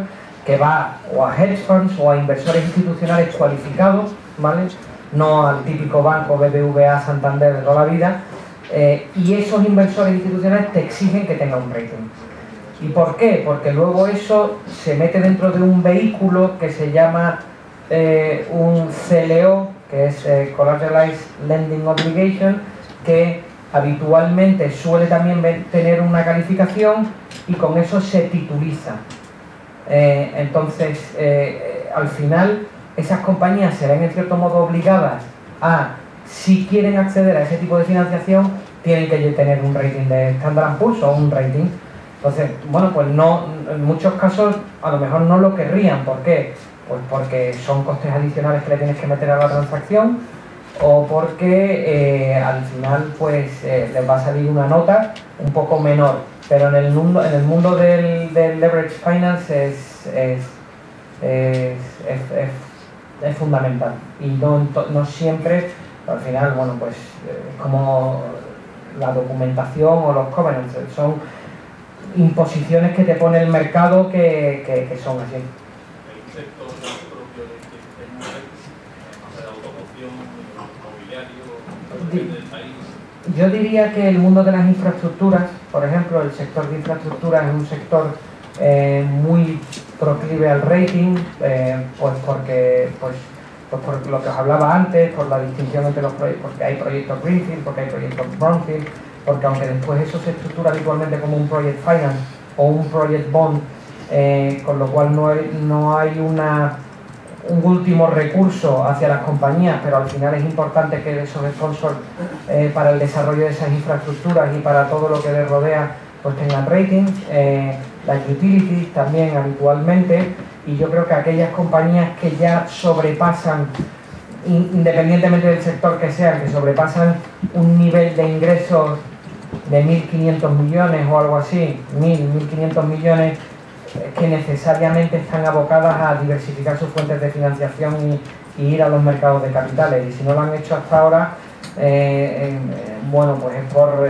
que va o a hedge funds o a inversores institucionales cualificados, ¿vale? No al típico banco BBVA Santander de toda la vida. Eh, y esos inversores institucionales te exigen que tenga un rating. ¿Y por qué? Porque luego eso se mete dentro de un vehículo que se llama eh, un CLO, que es eh, Collateralized Lending Obligation, que habitualmente suele también tener una calificación y con eso se tituliza. Entonces, al final, esas compañías se ven en cierto modo obligadas a, si quieren acceder a ese tipo de financiación, tienen que tener un rating de Standard Poor's o un rating. Entonces, bueno, pues no, en muchos casos a lo mejor no lo querrían. ¿Por qué? Pues porque son costes adicionales que le tienes que meter a la transacción o porque eh, al final pues eh, les va a salir una nota un poco menor. Pero en el mundo, en el mundo del, leverage finance es, es, es, es- fundamental. Y no, no siempre, al final, bueno, pues eh, es como la documentación o los covenants, son imposiciones que te pone el mercado que, que- que son así. Yo diría que el mundo de las infraestructuras, por ejemplo, el sector de infraestructuras es un sector eh, muy proclive al rating, eh, pues porque pues, pues por lo que os hablaba antes, por la distinción entre los proyectos, porque hay proyectos Greenfield, porque hay proyectos Brownfield, porque aunque después eso se estructura habitualmente como un Project Finance o un Project Bond, eh, con lo cual no hay, no hay una, un último recurso hacia las compañías, pero al final es importante que esos sponsors eh, para el desarrollo de esas infraestructuras y para todo lo que les rodea pues tengan ratings, eh, las utilities también habitualmente y yo creo que aquellas compañías que ya sobrepasan in- independientemente del sector que sean, que sobrepasan un nivel de ingresos de 1.500 millones o algo así, 1.000, 1.500 millones, eh, que necesariamente están abocadas a diversificar sus fuentes de financiación y, ir a los mercados de capitales. Y si no lo han hecho hasta ahora, eh, eh, bueno, pues es por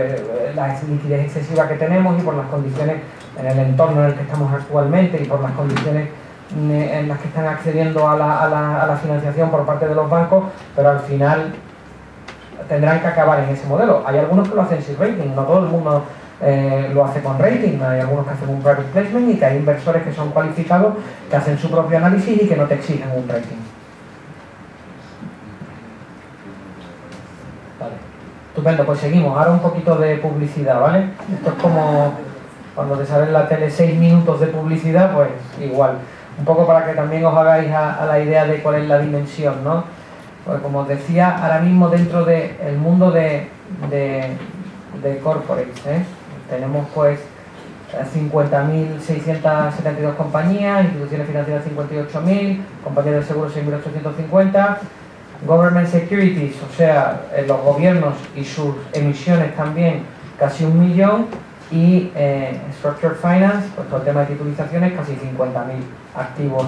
la liquidez excesiva que tenemos y por las condiciones en el entorno en el que estamos actualmente y por las condiciones en las que están accediendo a la, a la- a la financiación por parte de los bancos, pero al final tendrán que acabar en ese modelo. Hay algunos que lo hacen sin rating, no todo el mundo eh, lo hace con rating, hay algunos que hacen un private placement y que hay inversores que son cualificados, que hacen su propio análisis y que no te exigen un rating. Vale. Estupendo, pues seguimos. Ahora un poquito de publicidad, ¿vale? Esto es como cuando te sale en la tele seis minutos de publicidad, pues igual. Un poco para que también os hagáis a, la idea de cuál es la dimensión, ¿no? Pues como os decía, ahora mismo dentro del mundo de, de, de corporates, ¿eh? tenemos pues eh, 50.672 compañías, instituciones financieras 58.000, compañías de seguros 6.850, government securities, o sea, los gobiernos y sus emisiones también casi un millón, y eh, structured finance, pues todo el tema de titulizaciones, casi 50.000 activos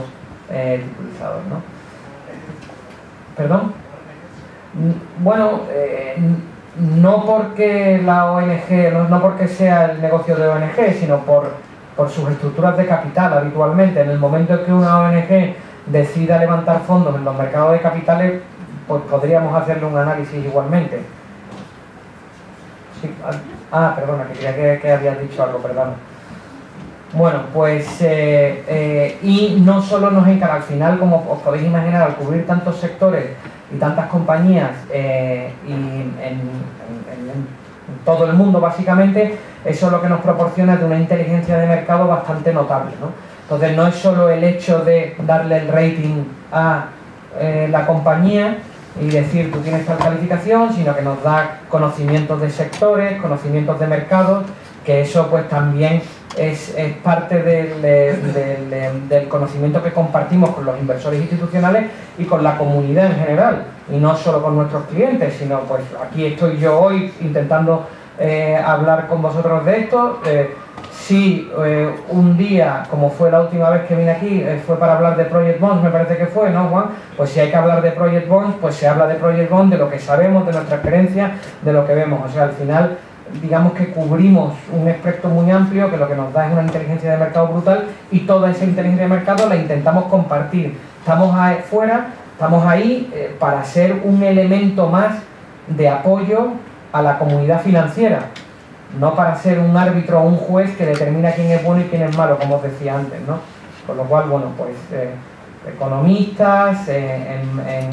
eh, titulizados, ¿no? ¿Perdón? Bueno, eh, no porque la ONG, no, porque sea el negocio de ONG, sino por por sus estructuras de capital habitualmente. En el momento en que una ONG decida levantar fondos en los mercados de capitales, pues podríamos hacerle un análisis igualmente. Ah, ah, perdona, que creía que, que habías dicho algo, perdón. Bueno, pues eh, eh, y no solo nos encarga al final, como os podéis imaginar, al cubrir tantos sectores y tantas compañías eh, y en, todo el mundo básicamente, eso lo que nos proporciona es de una inteligencia de mercado bastante notable. ¿no? Entonces no es solo el hecho de darle el rating a eh, la compañía y decir tú tienes tal calificación, sino que nos da conocimientos de sectores, conocimientos de mercados, que eso pues también es, es parte del, del- del- del conocimiento que compartimos con los inversores institucionales y con la comunidad en general, y no solo con nuestros clientes, sino pues aquí estoy yo hoy intentando eh, hablar con vosotros de esto. eh, si eh, un día, como fue la última vez que vine aquí, eh, fue para hablar de Project Bonds, me parece que fue, ¿no, Juan? Pues si hay que hablar de Project Bonds, pues se habla de Project Bonds, de lo que sabemos, de nuestra experiencia, de lo que vemos. O sea, al final, digamos que cubrimos un espectro muy amplio, que lo que nos da es una inteligencia de mercado brutal, y toda esa inteligencia de mercado la intentamos compartir. Estamos ahí fuera, estamos ahí eh, para ser un elemento más de apoyo a la comunidad financiera no para ser un árbitro o un juez que determina quién es bueno y quién es malo, como os decía antes, ¿no? Con lo cual, bueno, pues eh, economistas, eh,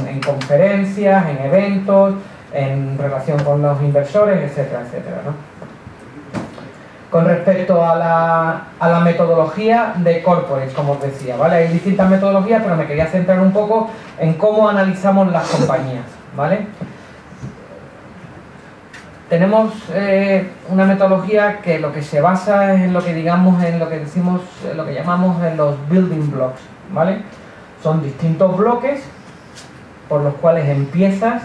en conferencias, en eventos, en relación con los inversores, etcétera, etcétera, ¿no? Con respecto a la, a la metodología de corporates, como os decía, ¿vale? Hay distintas metodologías, pero me quería centrar un poco en cómo analizamos las compañías, ¿vale? Tenemos eh, una metodología que lo que se basa es en lo que digamos, en lo que decimos, lo que llamamos en los building blocks, ¿vale? Son distintos bloques por los cuales empiezas,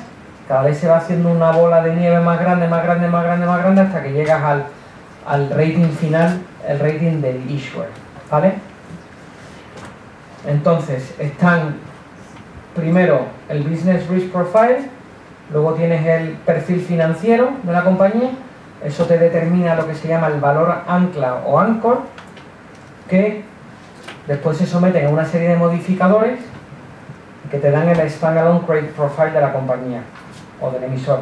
cada vez se va haciendo una bola de nieve más grande, más grande, más grande, más grande, hasta que llegas al, rating final, el rating del issuer, ¿vale? Entonces, están primero el Business Risk Profile, luego tienes el perfil financiero de la compañía, eso te determina lo que se llama el valor ancla o anchor, que después se someten a una serie de modificadores que te dan el standalone credit profile de la compañía o del emisor.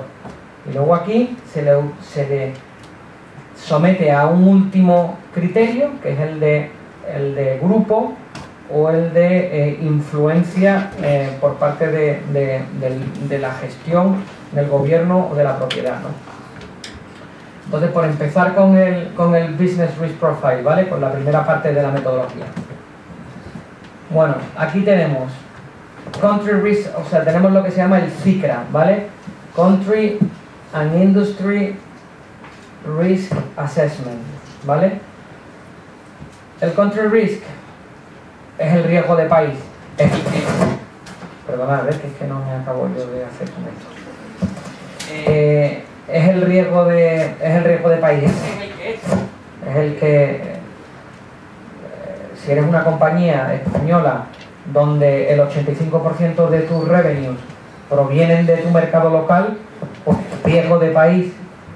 Y luego aquí se le, se somete a un último criterio, que es el de, el de grupo o el de eh, influencia eh, por parte de, de- la gestión del gobierno o de la propiedad. ¿no? Entonces, por empezar con el, con el Business Risk Profile, ¿vale? Con la primera parte de la metodología. Bueno, aquí tenemos Country Risk, o sea, tenemos lo que se llama el CICRA, ¿vale? Country and Industry Risk Assessment, ¿vale? El Country Risk es el riesgo de país. Es, perdonad, ¿ves? que es que no me acabo yo de hacer con esto. Eh, es el riesgo de es el riesgo de país. Es el que eh, si eres una compañía española donde el 85% de tus revenues provienen de tu mercado local, pues riesgo de país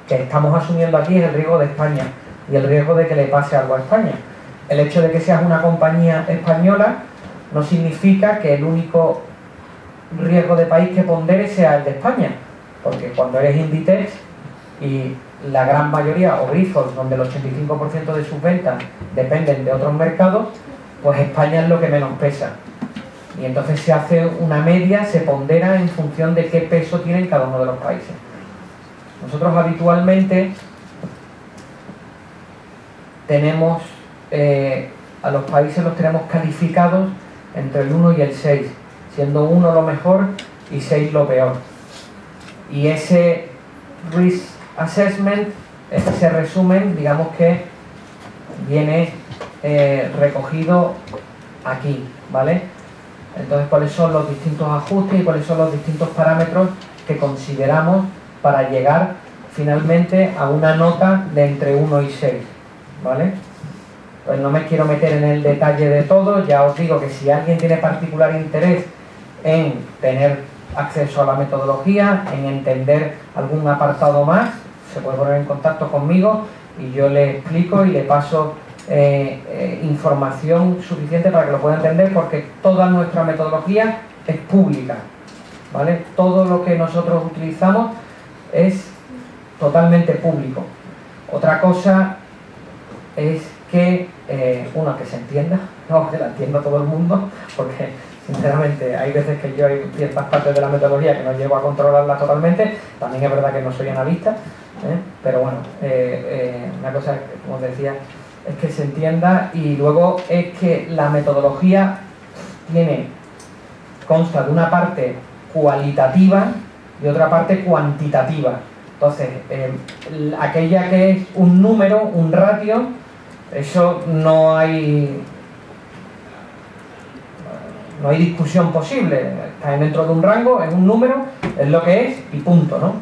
que estamos asumiendo aquí es el riesgo de España y el riesgo de que le pase algo a España. El hecho de que seas una compañía española no significa que el único riesgo de país que pondere sea el de España, porque cuando eres Inditex y la gran mayoría, o Grifols, donde el 85% de sus ventas dependen de otros mercados, pues España es lo que menos pesa. Y entonces se hace una media, se pondera en función de qué peso tienen cada uno de los países. Nosotros habitualmente tenemos, eh, a los países los tenemos calificados entre el 1 y el 6, siendo 1 lo mejor y 6 lo peor. Y ese risk assessment, ese resumen, digamos que viene eh, recogido aquí, ¿vale? Entonces, ¿cuáles son los distintos ajustes y cuáles son los distintos parámetros que consideramos para llegar finalmente a una nota de entre 1 y 6, ¿vale? Pues no me quiero meter en el detalle de todo, ya os digo que si alguien tiene particular interés en tener acceso a la metodología, en entender algún apartado más, se puede poner en contacto conmigo y yo le explico y le paso eh, eh, información suficiente para que lo pueda entender porque toda nuestra metodología es pública. ¿vale? Todo lo que nosotros utilizamos es totalmente público. Otra cosa es que, eh, una, que se entienda, no que la entienda todo el mundo, porque sinceramente hay veces que yo hay ciertas partes de la metodología que no llego a controlarlas totalmente, también es verdad que no soy analista, ¿eh? pero bueno, una cosa, como decía, es que se entienda y luego es que la metodología tiene, consta de una parte cualitativa y otra parte cuantitativa. Entonces, eh, aquella que es un número, un ratio, eso no hay no hay discusión posible. Está dentro de un rango, es un número, es lo que es y punto, ¿no?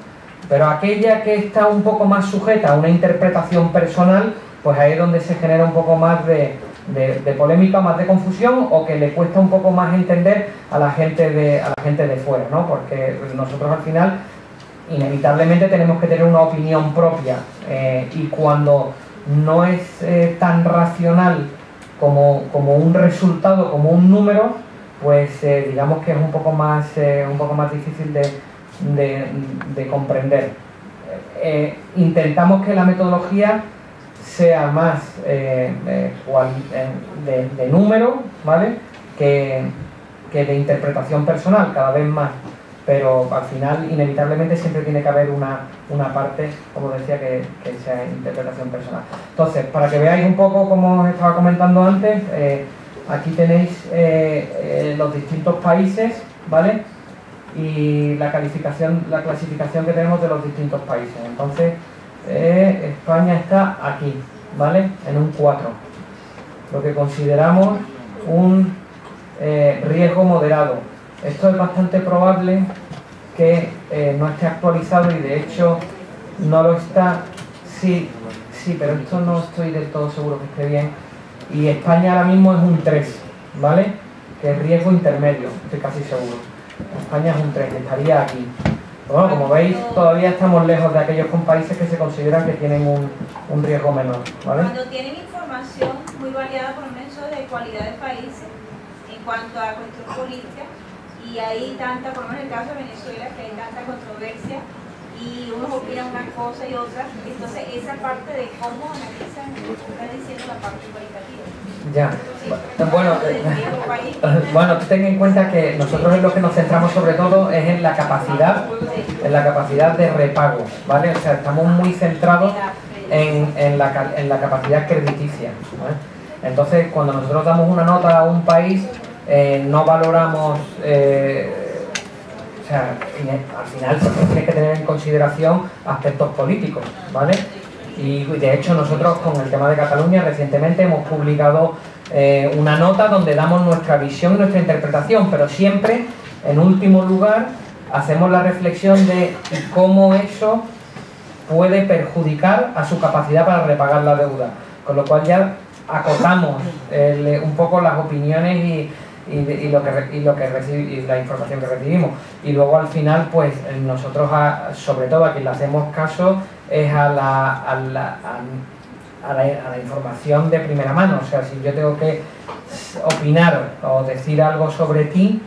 Pero aquella que está un poco más sujeta a una interpretación personal, pues ahí es donde se genera un poco más de, de- polémica, más de confusión o que le cuesta un poco más entender a la gente de, a la gente de fuera, ¿no? Porque nosotros al final inevitablemente tenemos que tener una opinión propia eh, y cuando no es eh, tan racional como, como un resultado, como un número, pues eh, digamos que es un poco más, un poco más difícil de, de- de comprender. Intentamos que la metodología sea más eh, eh, de, número, ¿vale? Que, que de interpretación personal, cada vez más. Pero al final, inevitablemente, siempre tiene que haber una, una parte, como decía, que, que sea interpretación personal. Entonces, para que veáis un poco, como os estaba comentando antes, eh, aquí tenéis los distintos países, ¿vale? Y la calificación, la clasificación que tenemos de los distintos países. Entonces, eh, España está aquí, ¿vale? En un 4. Lo que consideramos un eh, riesgo moderado. Esto es bastante probable que eh, no esté actualizado y de hecho no lo está. Sí, sí, pero esto no estoy del todo seguro que esté bien. Y España ahora mismo es un 3, ¿vale? Que es riesgo intermedio, estoy casi seguro. España es un 3, que estaría aquí. Bueno, como veis, todavía estamos lejos de aquellos con países que se consideran que tienen un, un riesgo menor, ¿vale? Cuando tienen información muy variada, por menos de cualidad de países, en cuanto a cuestión política, y hay tanta, por lo menos en el caso de Venezuela, que hay tanta controversia, y unos opinan una cosa y otra, entonces esa parte de cómo analizan, está diciendo la parte cualitativa. Ya. Bueno, eh. Bueno, ten en cuenta que nosotros en lo que nos centramos sobre todo es en la capacidad, en la capacidad de repago, ¿vale? O sea, estamos muy centrados en, en la, en la capacidad crediticia. Entonces, cuando nosotros damos una nota a un país, eh, no valoramos, eh, o sea, al final siempre tienes que tener en consideración aspectos políticos, ¿vale? Y de hecho nosotros con el tema de Cataluña recientemente hemos publicado eh, una nota donde damos nuestra visión y nuestra interpretación, pero siempre, en último lugar, hacemos la reflexión de cómo eso puede perjudicar a su capacidad para repagar la deuda. Con lo cual ya acotamos el- un poco las opiniones y, y, lo que y lo que y la información que recibimos. Y luego al final, pues eh, nosotros, a- sobre todo a quien le hacemos caso, es a la, a la, a- la, a la información de primera mano. O sea, si yo tengo que opinar o decir algo sobre ti,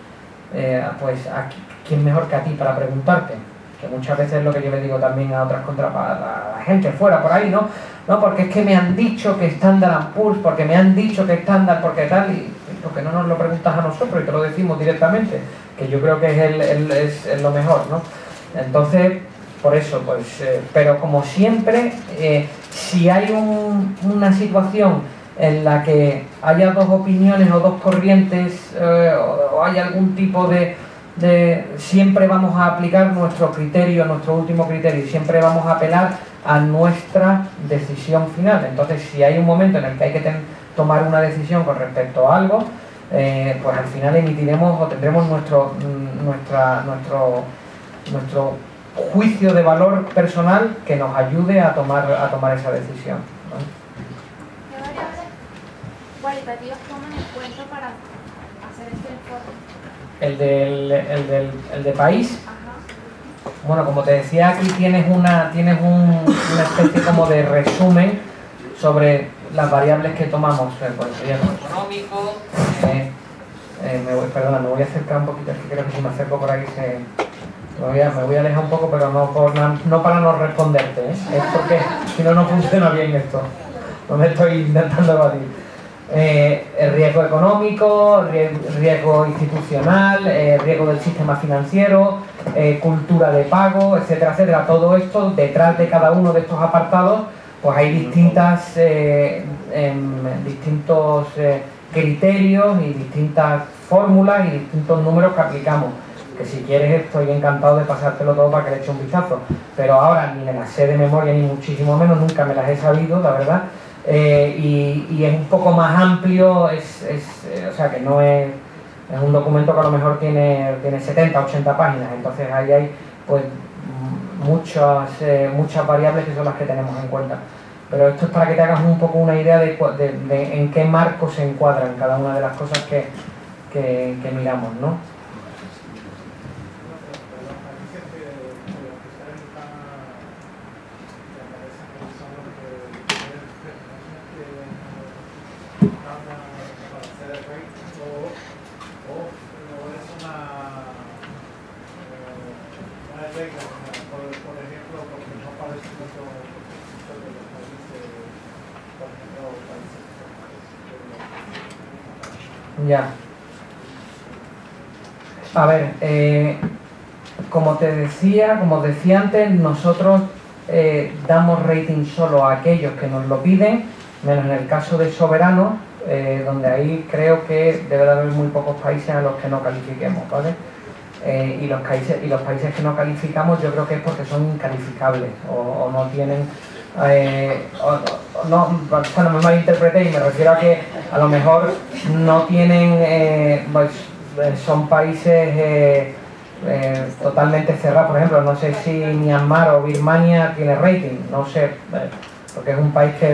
eh, pues a qui- quién mejor que a ti para preguntarte. Que muchas veces es lo que yo le digo también a otras contra a la gente fuera por ahí, ¿no? No, porque es que me han dicho que Standard Poor's, porque me han dicho que Standard, porque tal, y porque no nos lo preguntas a nosotros y te lo decimos directamente, que yo creo que es, el, el- es, es lo mejor, ¿no? Entonces, por eso, pues, eh, pero como siempre, eh, si hay un- una situación en la que haya dos opiniones o dos corrientes eh, o, hay algún tipo de, de- siempre vamos a aplicar nuestro criterio, nuestro último criterio, y siempre vamos a apelar a nuestra decisión final. Entonces, si hay un momento en el que hay que tomar una decisión con respecto a algo, pues al final emitiremos o tendremos nuestro, mm, nuestra, nuestro, nuestro juicio de valor personal que nos ayude a tomar, a tomar esa decisión. ¿no? ¿Qué variables cualitativas toman en cuenta para hacer este informe? El del, el del, el de país, Ajá. Bueno, como te decía, aquí tienes una, tienes un- una especie como de resumen sobre las variables que tomamos, eh, pues riesgo económico, eh, eh, me voy, perdona, me voy a acercar un poquito, es que creo que si me acerco por ahí se, me, voy a, me voy a alejar un poco, pero no, para no responderte, ¿eh? es porque si no, no funciona bien esto, no me estoy intentando evadir. Eh, el riesgo económico, rie- riesgo institucional, eh, riesgo del sistema financiero, eh, cultura de pago, etcétera, etcétera. Todo esto, detrás de cada uno de estos apartados, pues hay distintas, em, distintos criterios y distintas fórmulas y distintos números que aplicamos. Que si quieres estoy encantado de pasártelo todo para que le eche un vistazo. Pero ahora ni me las sé de memoria ni muchísimo menos, nunca me las he sabido, la verdad. Eh, y, y es un poco más amplio, es, es, eh, o sea que no es, es un documento que a lo mejor tiene, tiene 70, 80 páginas, entonces ahí hay pues muchas, eh, muchas variables que son las que tenemos en cuenta. Pero esto es para que te hagas un poco una idea de- de en qué marco se encuadran cada una de las cosas que, que, que miramos, ¿no? Por ejemplo, porque no parece mucho de los países, por ejemplo, países Ya. A ver, eh, como te decía, como decía antes, nosotros eh, damos rating solo a aquellos que nos lo piden, menos en el caso de soberano, eh, donde ahí creo que debe de haber muy pocos países a los que no califiquemos, ¿vale? Eh, y, los países, y los países que no calificamos yo creo que es porque son incalificables o, no tienen o- no, o sea, no me malinterpretéis, me refiero a que a lo mejor no tienen, pues, son países eh, eh, totalmente cerrados, por ejemplo, no sé si Myanmar o Birmania tiene rating, no sé, eh, porque es un país que,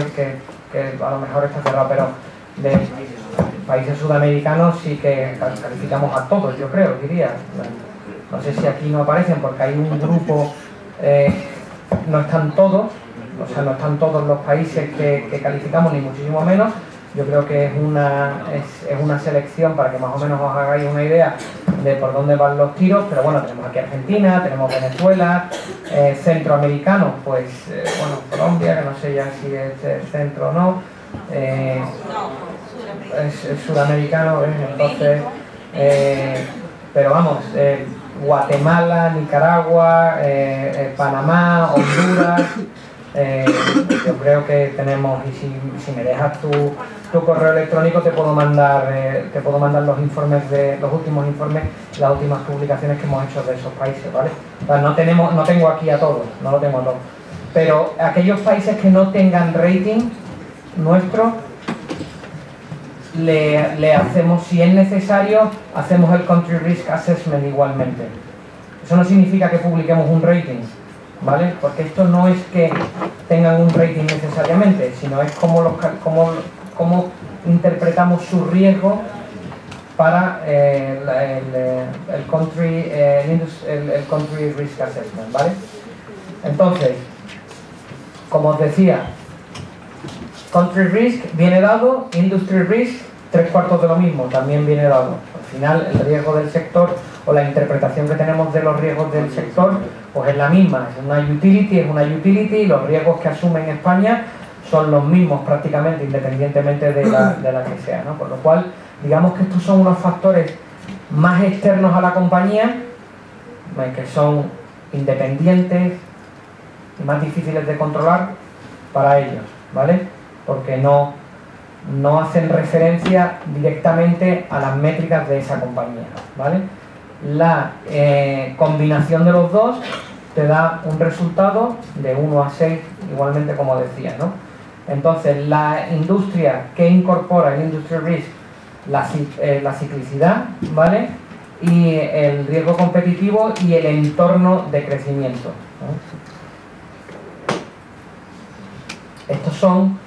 a lo mejor está cerrado, pero de países sudamericanos sí que cal- calificamos a todos, yo creo, diría. No sé si aquí no aparecen porque hay un grupo, eh, no están todos, o sea, no están todos los países que calificamos, ni muchísimo menos. Yo creo que es una, es, una selección para que más o menos os hagáis una idea de por dónde van los tiros, pero bueno, tenemos aquí Argentina, tenemos Venezuela, eh, pues eh, bueno, Colombia, que no sé ya si es eh, centro o no, eh, es, es sudamericano, ¿ves? entonces, eh, pero vamos, eh, Guatemala, Nicaragua, eh, eh, Panamá, Honduras, eh, yo creo que tenemos, y si, me dejas tu, correo electrónico te puedo mandar eh, te puedo mandar los informes de los últimos informes, las últimas publicaciones que hemos hecho de esos países, ¿vale? No tenemos, no tengo aquí a todos, no lo tengo a todos. Pero aquellos países que no tengan rating nuestro, le hacemos, si es necesario, hacemos el Country Risk Assessment igualmente. Eso no significa que publiquemos un rating, ¿vale? Porque esto no es que tengan un rating necesariamente, sino es cómo, cómo, cómo interpretamos su riesgo para eh, eh, el country, eh, el country Risk Assessment, ¿vale? Entonces, como os decía, Country Risk viene dado, Industry Risk, tres cuartos de lo mismo, también viene dado. Al final, el riesgo del sector o la interpretación que tenemos de los riesgos del sector, pues es la misma. Es una utility, es una utility y los riesgos que asume en España son los mismos prácticamente, independientemente de la, de la que sea. ¿no? Por lo cual, digamos que estos son unos factores más externos a la compañía, que son independientes y más difíciles de controlar para ellos, ¿vale? Porque no, no hacen referencia directamente a las métricas de esa compañía, ¿vale? La eh, combinación de los dos te da un resultado de 1 a 6, igualmente como decía, ¿no? Entonces, la industria que incorpora el Industry Risk, la, eh, la ciclicidad, ¿vale? Y el riesgo competitivo y el entorno de crecimiento. ¿no? Son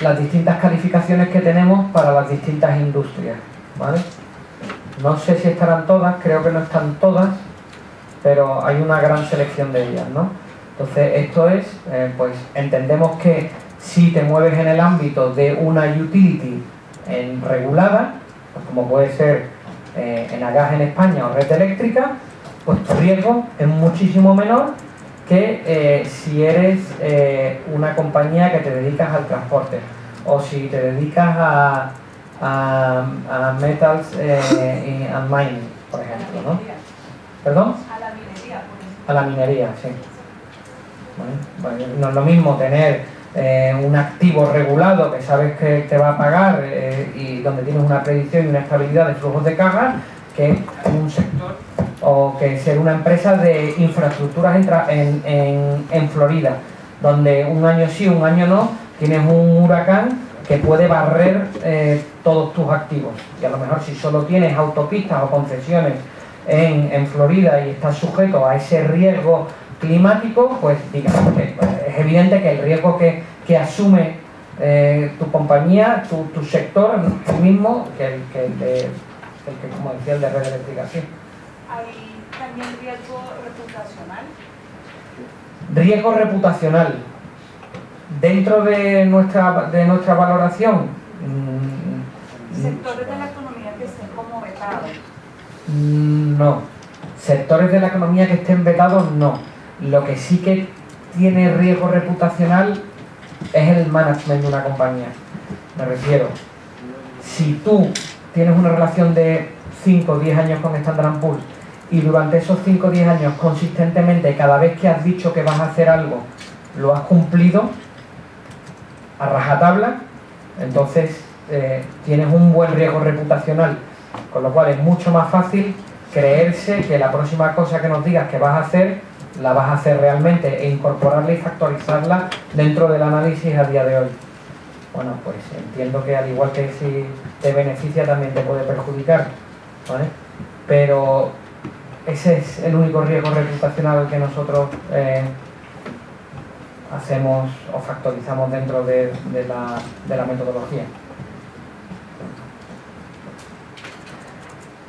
las distintas calificaciones que tenemos para las distintas industrias, ¿vale? No sé si estarán todas, creo que no están todas, pero hay una gran selección de ellas, ¿no? Entonces, esto es, eh, pues entendemos que Si te mueves en el ámbito de una utility en regulada, pues como puede ser eh, en Agas en España o red eléctrica, pues tu riesgo es muchísimo menor que eh, si eres una compañía que te dedicas al transporte o si te dedicas a, a, a metals eh, y- and mining, por ejemplo, ¿no? ¿Perdón? A la minería, por ejemplo. A la minería, sí. Bueno, bueno, no es lo mismo tener eh, un activo regulado que sabes que te va a pagar eh, y donde tienes una predicción y una estabilidad de flujos de caja que un sector o que ser una empresa de infraestructuras en, en- en Florida, donde un año sí, un año no, tienes un huracán que puede barrer eh, todos tus activos. Y a lo mejor si solo tienes autopistas o concesiones en, en Florida y estás sujeto a ese riesgo climático, pues digamos que pues, es evidente que el riesgo que, que asume eh, tu compañía, tu, tu sector, el mismo que el que, el de- el que, como decía, el de red eléctrica, sí. Hay también riesgo reputacional. Riesgo reputacional. Dentro de nuestra, de nuestra valoración, mm, Sectores de la economía que estén como vetados. Mm, No. Sectores de la economía que estén vetados, no. Lo que sí que tiene riesgo reputacional es el management de una compañía. Me refiero, si tú tienes una relación de 5 o 10 años con Standard Poor's y durante esos 5 o 10 años consistentemente, cada vez que has dicho que vas a hacer algo, lo has cumplido a rajatabla, entonces eh, tienes un buen riesgo reputacional con lo cual es mucho más fácil creerse que la próxima cosa que nos digas que vas a hacer, la vas a hacer realmente e incorporarla y factorizarla dentro del análisis a día de hoy. Bueno, pues entiendo que al igual que si te beneficia también te puede perjudicar, ¿vale? Pero ese es el único riesgo reputacional que nosotros eh, hacemos o factorizamos dentro de, de la, metodología.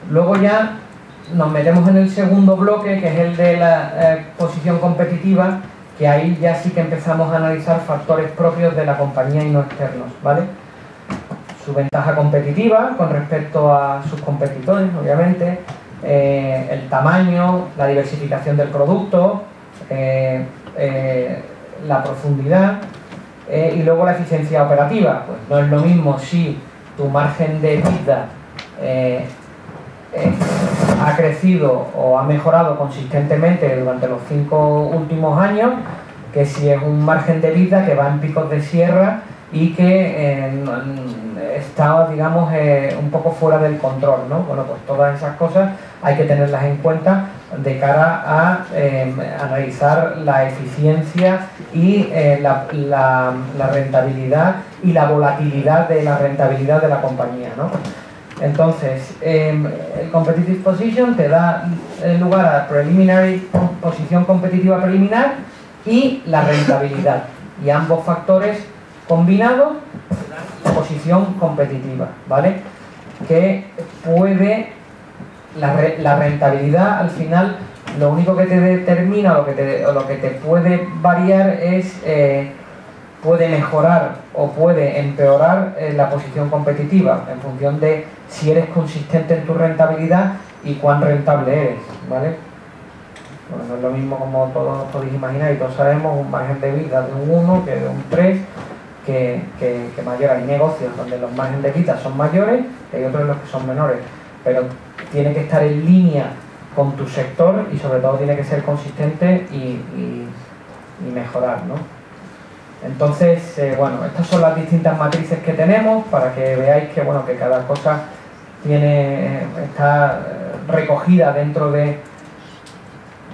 Luego ya nos metemos en el segundo bloque, que es el de la eh, posición competitiva, que ahí ya sí que empezamos a analizar factores propios de la compañía y no externos, ¿vale? Su ventaja competitiva con respecto a sus competidores, obviamente, eh, el tamaño, la diversificación del producto, eh, la profundidad eh, y luego la eficiencia operativa. Pues no es lo mismo si tu margen de vida eh, ha crecido o ha mejorado consistentemente durante los cinco últimos años que si es un margen de vida que va en picos de sierra y que eh, está, digamos, un poco fuera del control, ¿no? Bueno, pues todas esas cosas hay que tenerlas en cuenta de cara a eh, analizar la eficiencia y eh, la, rentabilidad y la volatilidad de la rentabilidad de la compañía, ¿no? Entonces, em, el competitive position te da eh, lugar a preliminary, posición competitiva preliminar y la rentabilidad. Y ambos factores combinados, posición competitiva, ¿vale? Que puede, la, re- la rentabilidad al final, lo único que te determina lo que te, o lo que te puede variar es eh, puede mejorar o puede empeorar eh, la posición competitiva en función de si eres consistente en tu rentabilidad y cuán rentable eres, ¿vale? Bueno, no es lo mismo como todos podéis imaginar y todos sabemos un margen de vida de un 1 que de un 3 que, que, que mayor. Hay negocios donde los márgenes de vida son mayores y hay otros en los que son menores, pero tiene que estar en línea con tu sector y sobre todo tiene que ser consistente y, mejorar, ¿no? Entonces, eh, bueno, estas son las distintas matrices que tenemos para que veáis que, bueno, que cada cosa tiene, eh, está eh, recogida dentro de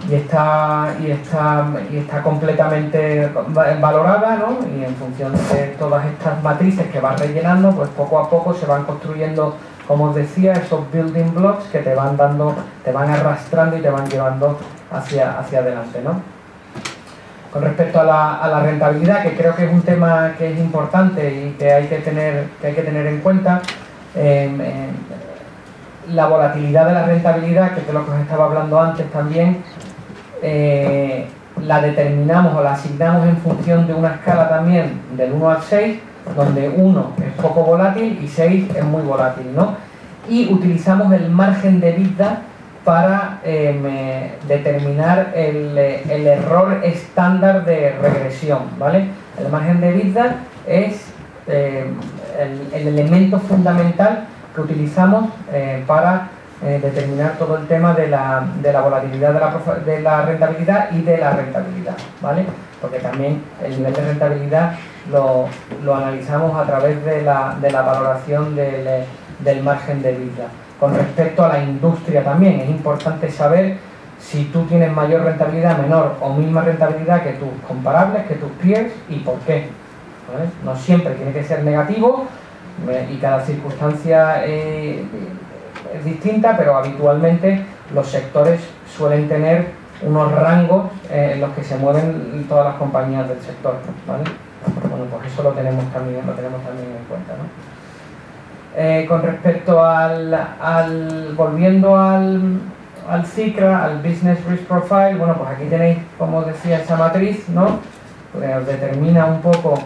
y está, y está, y está completamente va- valorada, ¿no? Y en función de todas estas matrices que vas rellenando, pues poco a poco se van construyendo, como os decía, esos building blocks que te van dando, te van arrastrando y te van llevando hacia, hacia adelante, ¿no? Con respecto a la, rentabilidad, que creo que es un tema que es importante y que hay que tener, que hay que tener en cuenta, eh, eh, la volatilidad de la rentabilidad, que es de lo que os estaba hablando antes también, eh, la determinamos o la asignamos en función de una escala también del 1 al 6, donde 1 es poco volátil y 6 es muy volátil, ¿no? Y utilizamos el margen de vida para eh, determinar el, eh, el error estándar de regresión, ¿vale? El margen de vida es em, el, el elemento fundamental que utilizamos eh, para eh, determinar todo el tema de la, de la volatilidad de la, de la rentabilidad y de la rentabilidad, ¿vale? Porque también el nivel de rentabilidad lo, analizamos a través de la, de la valoración del, margen de vida. Con respecto a la industria también, es importante saber si tú tienes mayor rentabilidad, menor o misma rentabilidad que tus comparables, que tus peers y por qué. No siempre tiene que ser negativo eh, y cada circunstancia eh, es distinta, pero habitualmente los sectores suelen tener unos rangos eh, en los que se mueven todas las compañías del sector. Bueno, pues eso lo tenemos también, lo tenemos también en cuenta. ¿no? Eh, con respecto al, al volviendo al, al CICRA, al Business Risk Profile, bueno, pues aquí tenéis, como decía, esa matriz, ¿no? Os determina un poco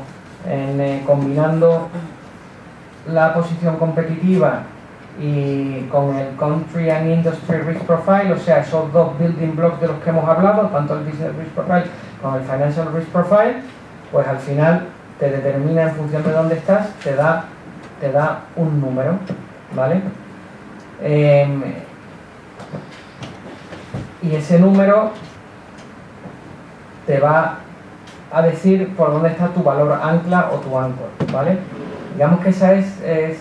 eh, combinando la posición competitiva y con el Country and Industry Risk Profile, o sea, esos dos building blocks de los que hemos hablado, tanto el Business Risk Profile como el Financial Risk Profile, pues al final te determina en función de dónde estás, te da, te da un número, ¿vale? Em, y ese número te va a decir por dónde está tu valor ancla o tu anchor, ¿vale? Digamos que esa es, es,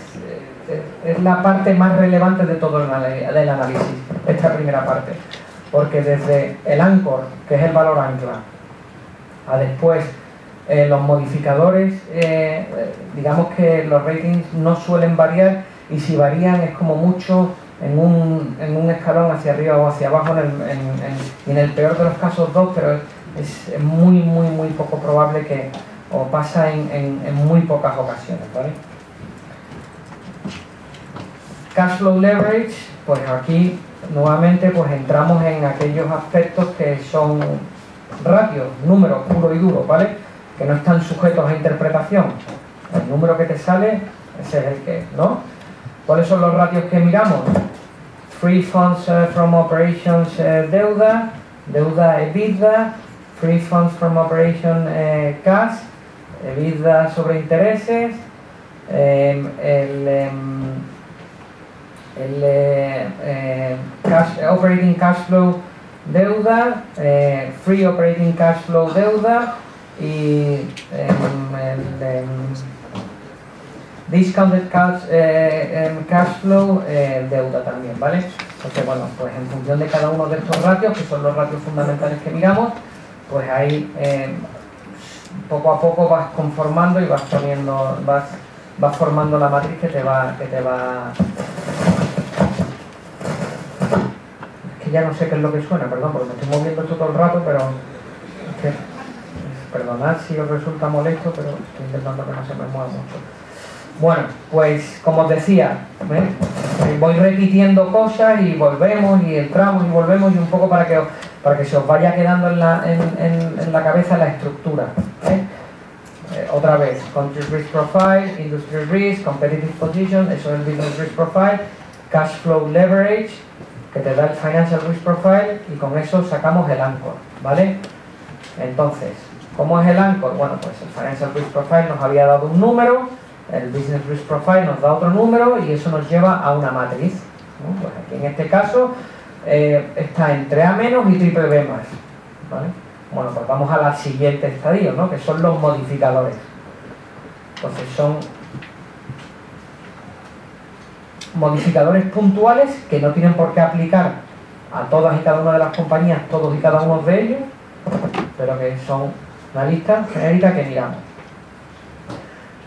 es- la parte más relevante de todo el, análisis, esta primera parte. Porque desde el anchor, que es el valor ancla, a después eh, los modificadores, eh, digamos que los ratings no suelen variar y si varían es como mucho en un, en un escalón hacia arriba o hacia abajo, en el, en- y en el peor de los casos dos, pero es, muy, muy, muy poco probable que o pasa en, en- en muy pocas ocasiones, ¿vale? Cash flow leverage, pues aquí nuevamente pues entramos en aquellos aspectos que son ratios, números puro y duro, ¿vale? Que no están sujetos a interpretación. El número que te sale, ese es el que ¿no? ¿Cuáles son los ratios que miramos? Free funds eh, from operations eh, deuda, deuda EBITDA, free funds from operation eh, cash, EBITDA sobre intereses, em, el, em, cash- operating cash flow deuda, free operating cash flow deuda y em, el em, discounted cash, eh, em, flow eh, deuda también, ¿vale? Entonces, bueno, pues en función de cada uno de estos ratios, que son los ratios fundamentales que miramos, pues ahí poco a poco vas conformando y vas poniendo, vas, vas formando la matriz que te va, que te va. Es que ya no sé qué es lo que suena, perdón, porque me estoy moviendo esto todo el rato, pero perdonad si os resulta molesto, pero estoy intentando que no se me mueva mucho. Bueno, pues como os decía, ¿ves? Eh, voy repitiendo cosas y volvemos y entramos y volvemos y un poco para que, para que se os vaya quedando en la, en, en- la cabeza la estructura. ¿eh? Eh, otra vez, Country Risk Profile, Industry Risk, Competitive Position, eso es el Business Risk Profile, Cash Flow Leverage, que te da el Financial Risk Profile y con eso sacamos el Anchor, ¿vale? Entonces, ¿cómo es el Anchor? Bueno, pues el Financial Risk Profile nos había dado un número, el Business Risk Profile nos da otro número y eso nos lleva a una matriz. Pues aquí en este caso eh, está entre A menos y triple B. ¿vale? Bueno, pues vamos a la siguiente estadio, ¿no? que son los modificadores. Entonces son modificadores puntuales que no tienen por qué aplicar a todas y cada una de las compañías, todos y cada uno de ellos, pero que son una lista genérica que miramos.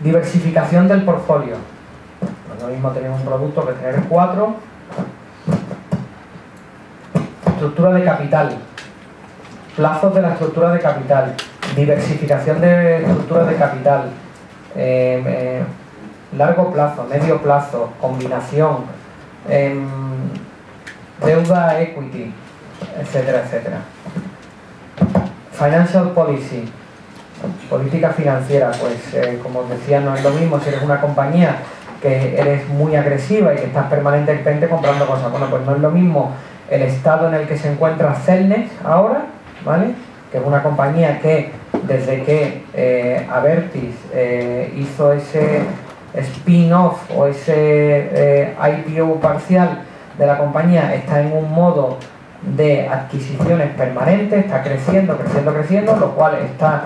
Diversificación del portfolio. No es lo mismo tener un producto que tener cuatro. Estructura de capital. Plazos de la estructura de capital. Diversificación de estructura de capital. eh, eh, largo plazo, medio plazo, combinación. em, deuda equity, etcétera, etcétera. Financial policy, política financiera, pues eh, como os decía, no es lo mismo si eres una compañía que eres muy agresiva y que estás permanentemente comprando cosas. Bueno, pues no es lo mismo el estado en el que se encuentra Celnex ahora, ¿vale? Que es una compañía que desde que eh, Avertis eh, hizo ese spin-off o ese eh, IPO parcial de la compañía está en un modo de adquisiciones permanentes, está creciendo, creciendo, creciendo, lo cual está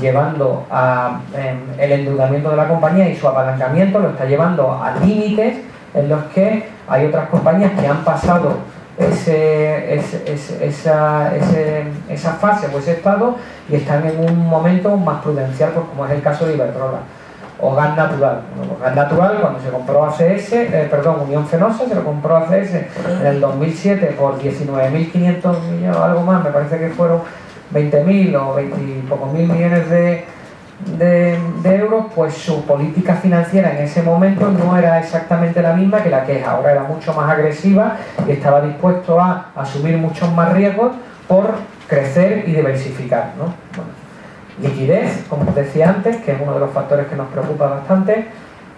llevando a em, el endeudamiento de la compañía y su apalancamiento lo está llevando a límites en los que hay otras compañías que han pasado ese, esa, esa fase o ese estado y están en un momento más prudencial, pues como es el caso de Iberdrola o gas natural. Bueno, gas natural, cuando se compró ACS, eh, perdón, Unión Fenosa, se lo compró ACS en el 2007 por 19.500 millones, algo más, me parece que fueron 20.000 o 20 y pocos mil millones de, de, euros, pues su política financiera en ese momento no era exactamente la misma que la que es ahora, era mucho más agresiva y estaba dispuesto a asumir muchos más riesgos por crecer y diversificar. ¿no? Liquidez, como os decía antes, que es uno de los factores que nos preocupa bastante,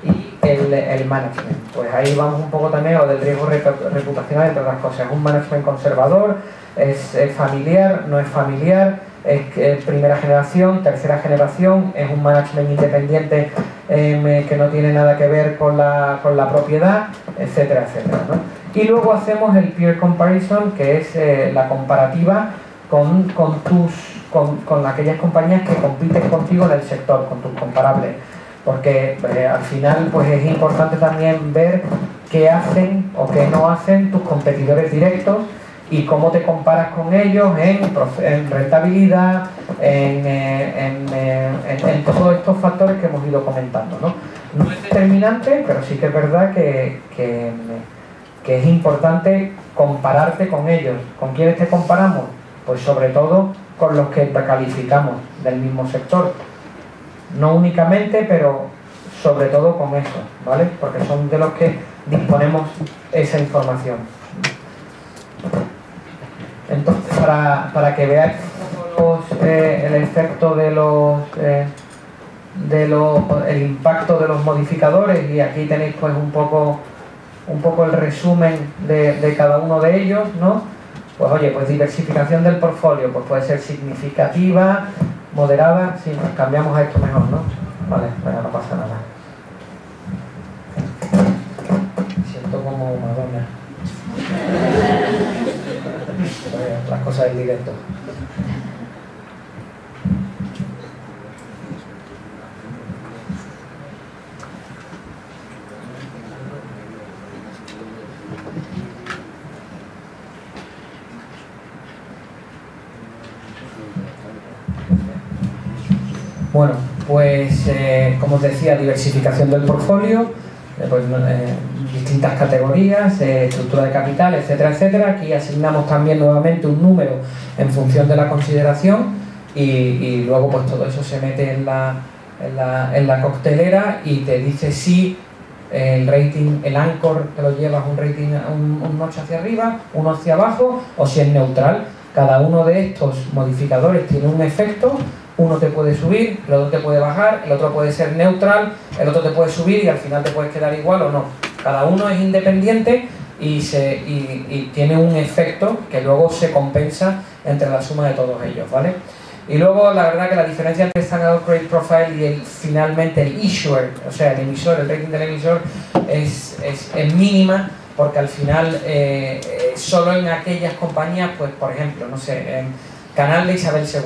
y el, el management. Pues ahí vamos un poco también o del riesgo reputacional, entre otras cosas. Es un management conservador, es, familiar, no es familiar, es, primera generación, tercera generación, es un management independiente em, que no tiene nada que ver con la, con la propiedad, etcétera, etcétera. Y luego hacemos el peer comparison, que es eh, la comparativa con, con tus con, aquellas compañías que compiten contigo en el sector, con tus comparables. Porque eh, al final pues es importante también ver qué hacen o qué no hacen tus competidores directos y cómo te comparas con ellos en, rentabilidad, eh, en, todos estos factores que hemos ido comentando. ¿no? no es determinante, pero sí que es verdad que, que, que es importante compararte con ellos. ¿Con quiénes te comparamos? Pues sobre todo con los que calificamos del mismo sector. No únicamente, pero sobre todo con eso, ¿vale? Porque son de los que disponemos esa información. Entonces, para, que veáis eh, el efecto de los, eh, de los, el impacto de los modificadores, y aquí tenéis pues un poco, un poco el resumen de, de cada uno de ellos, ¿no? Pues oye, pues diversificación del portfolio, pues puede ser significativa, moderada, sí, cambiamos a esto mejor, ¿no? Vale, bueno, no pasa nada. Siento como Madonna. Las cosas del directo. Bueno, pues eh, como os decía, diversificación del portfolio, eh, pues, eh, distintas categorías, estructura de capital, etcétera, etcétera. Aquí asignamos también nuevamente un número en función de la consideración y, luego pues todo eso se mete en la, en la, coctelera y te dice si el rating, el anchor te lo llevas un rating un, un notch hacia arriba, uno hacia abajo o si es neutral. Cada uno de estos modificadores tiene un efecto uno te puede subir, el otro te puede bajar, el otro puede ser neutral, el otro te puede subir y al final te puedes quedar igual o no. Cada uno es independiente y, se, y, tiene un efecto que luego se compensa entre la suma de todos ellos, ¿vale? Y luego la verdad que la diferencia entre Standard Credit Profile y el, finalmente el issuer, o sea, el emisor, el rating del emisor, es, es, mínima porque al final eh, eh, solo en aquellas compañías, pues por ejemplo, no sé, Canal de Isabel II.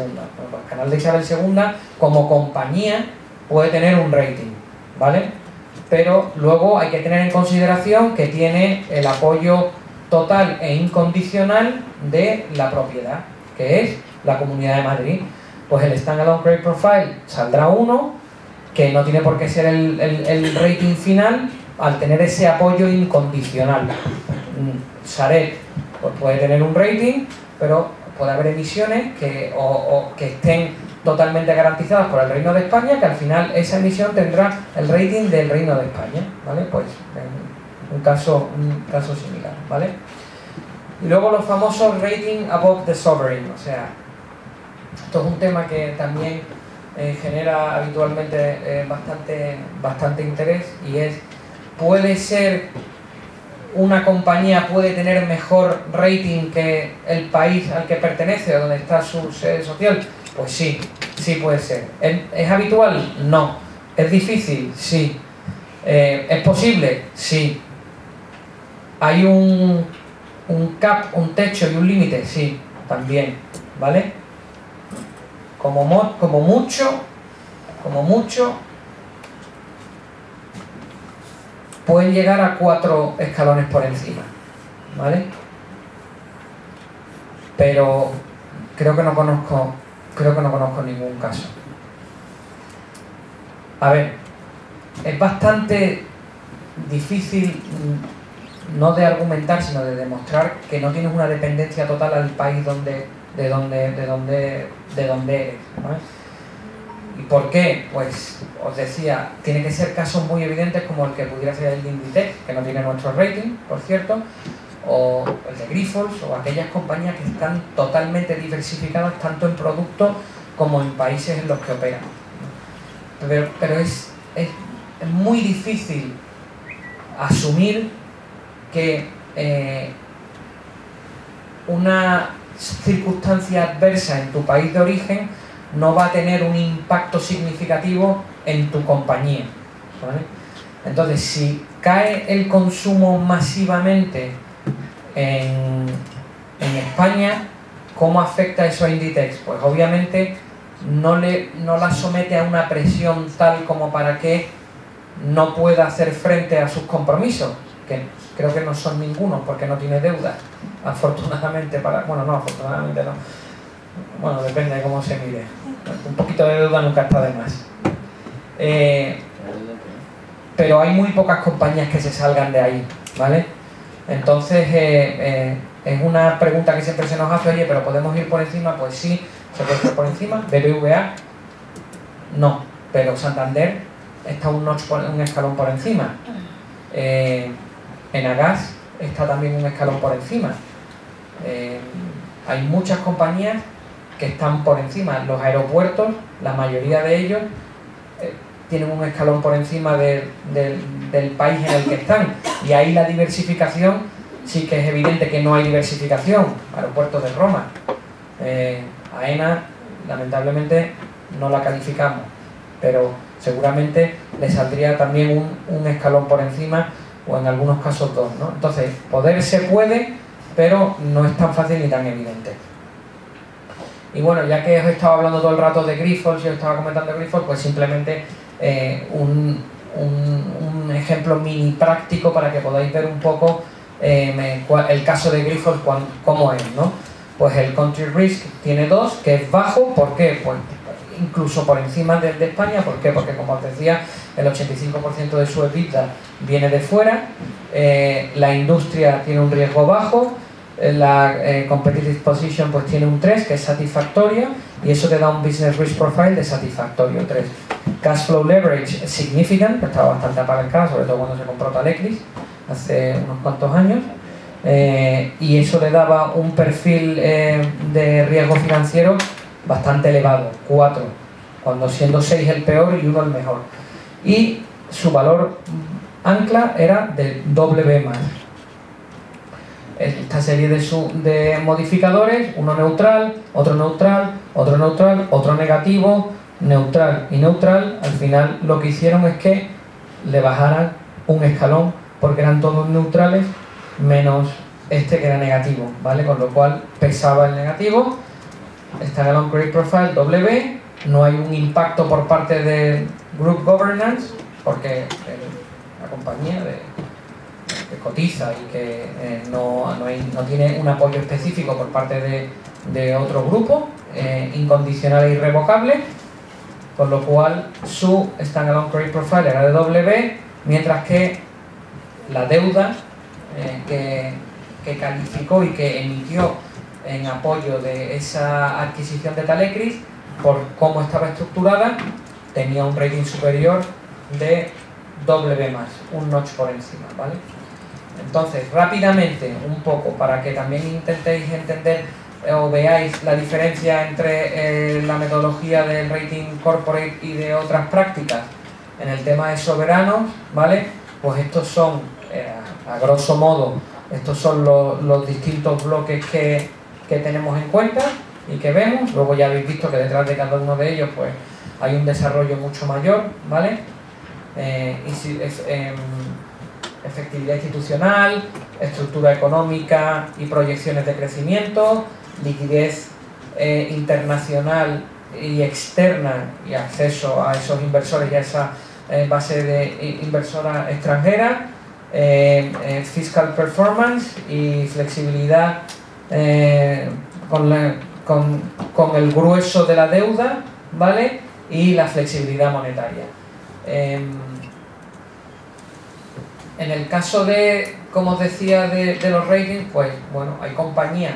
Pues, Canal de Isabel II como compañía puede tener un rating, ¿vale? Pero luego hay que tener en consideración que tiene el apoyo total e incondicional de la propiedad, que es la Comunidad de Madrid. Pues el Standalone Credit Profile saldrá uno, que no tiene por qué ser el, rating final, al tener ese apoyo incondicional. Mm, Saret pues puede tener un rating, pero puede haber emisiones que, o, que estén totalmente garantizadas por el Reino de España, que al final esa emisión tendrá el rating del Reino de España, ¿vale? Pues un caso, un caso similar, ¿vale? Y luego los famosos rating above the sovereign, o sea, esto es un tema que también eh, genera habitualmente eh, bastante, bastante interés y es, ¿puede ser una compañía puede tener mejor rating que el país al que pertenece o donde está su sede social? Pues sí, sí puede ser. ¿Es, habitual? No. ¿Es difícil? Sí. Eh, ¿Es posible? Sí. ¿Hay un, un cap, un techo y un límite? Sí, también. ¿Vale? Como, mo- como mucho, como mucho, pueden llegar a cuatro escalones por encima, ¿vale? Pero creo que no conozco, creo que no conozco ningún caso. A ver, es bastante difícil mm, no de argumentar, sino de demostrar que no tienes una dependencia total al país donde, de donde, de donde, de. ¿Y por qué? Pues os decía, tiene que ser casos muy evidentes como el que pudiera ser el de Inditex, que no tiene nuestro rating, por cierto, o el de Grifols, o aquellas compañías que están totalmente diversificadas tanto en productos como en países en los que operan. Pero, pero es, es, es muy difícil asumir que eh, una circunstancia adversa en tu país de origen no va a tener un impacto significativo en tu compañía. ¿vale? Entonces, si cae el consumo masivamente en, en España, ¿cómo afecta eso a Inditex? Pues obviamente no, le, no la somete a una presión tal como para que no pueda hacer frente a sus compromisos, que creo que no son ninguno porque no tiene deuda, afortunadamente para... Bueno, no, afortunadamente no. Bueno, depende de cómo se mire. Un poquito de deuda nunca está de más. Eh, pero hay muy pocas compañías que se salgan de ahí, ¿vale? Entonces, eh, eh, es una pregunta que siempre se nos hace, oye, pero ¿podemos ir por encima? Pues sí, se puede ir por encima. BBVA, no, pero Santander está un, un escalón por encima. Eh, Enagas está también un escalón por encima. Hay muchas compañías que están por encima. Los aeropuertos, la mayoría de ellos, eh, tienen un escalón por encima de- del- del país en el que están. Y ahí la diversificación sí que es evidente que no hay diversificación. Aeropuertos de Roma. Eh, AENA, lamentablemente, no la calificamos. Pero seguramente le saldría también un, un escalón por encima o en algunos casos dos. ¿no? Entonces, poder se puede, pero no es tan fácil ni tan evidente. Y bueno, ya que os he estado hablando todo el rato de Grifols y os estaba comentando Grifols, pues simplemente eh, un, un- un ejemplo mini práctico para que podáis ver un poco eh, el caso de Grifols cómo es, ¿no? Pues el country risk tiene dos, que es bajo, ¿por qué? Pues incluso por encima del de España, ¿por qué? Porque como os decía, el 85% de su EBITDA viene de fuera, eh, la industria tiene un riesgo bajo, la eh, competitive position pues tiene un 3 que es satisfactoria y eso te da un business risk profile de satisfactorio 3 cash flow leverage significant que estaba bastante apalancada sobre todo cuando se compró Talecris hace unos cuantos años. Eh, y eso le daba un perfil eh, de riesgo financiero bastante elevado 4 cuando siendo 6 el peor y 1 el mejor. Y su valor ancla era de W más esta serie de, de modificadores, uno neutral, otro neutral, otro neutral, otro negativo, neutral y neutral, al final lo que hicieron es que le bajaran un escalón porque eran todos neutrales menos este que era negativo, ¿vale? Con lo cual pesaba el negativo, está el Credit Profile W, no hay un impacto por parte de Group Governance porque la compañía de, que cotiza y que eh, no, no, hay- no tiene un apoyo específico por parte de, de otro grupo, eh, incondicional e irrevocable, con lo cual su Standalone Credit Profile era de W, mientras que la deuda eh, que, calificó y que emitió en apoyo de esa adquisición de Talecris, por cómo estaba estructurada, tenía un rating superior de W más, un notch por encima, ¿vale? Entonces, rápidamente, un poco, para que también intentéis entender eh, o veáis la diferencia entre eh, la metodología del rating corporate y de otras prácticas en el tema de soberanos, ¿vale? Pues estos son, eh, a grosso modo, estos son los, los distintos bloques que, que tenemos en cuenta y que vemos. Luego ya habéis visto que detrás de cada uno de ellos pues hay un desarrollo mucho mayor, ¿vale? Eh, y si- es- em, efectividad institucional, estructura económica y proyecciones de crecimiento, liquidez eh, internacional y externa y acceso a esos inversores y a esa eh, base de i- inversora extranjera, eh, eh, fiscal performance y flexibilidad eh, con, la- con- con el grueso de la deuda, ¿vale? Y la flexibilidad monetaria. En el caso de, como os decía, de, los ratings, pues bueno, hay compañías,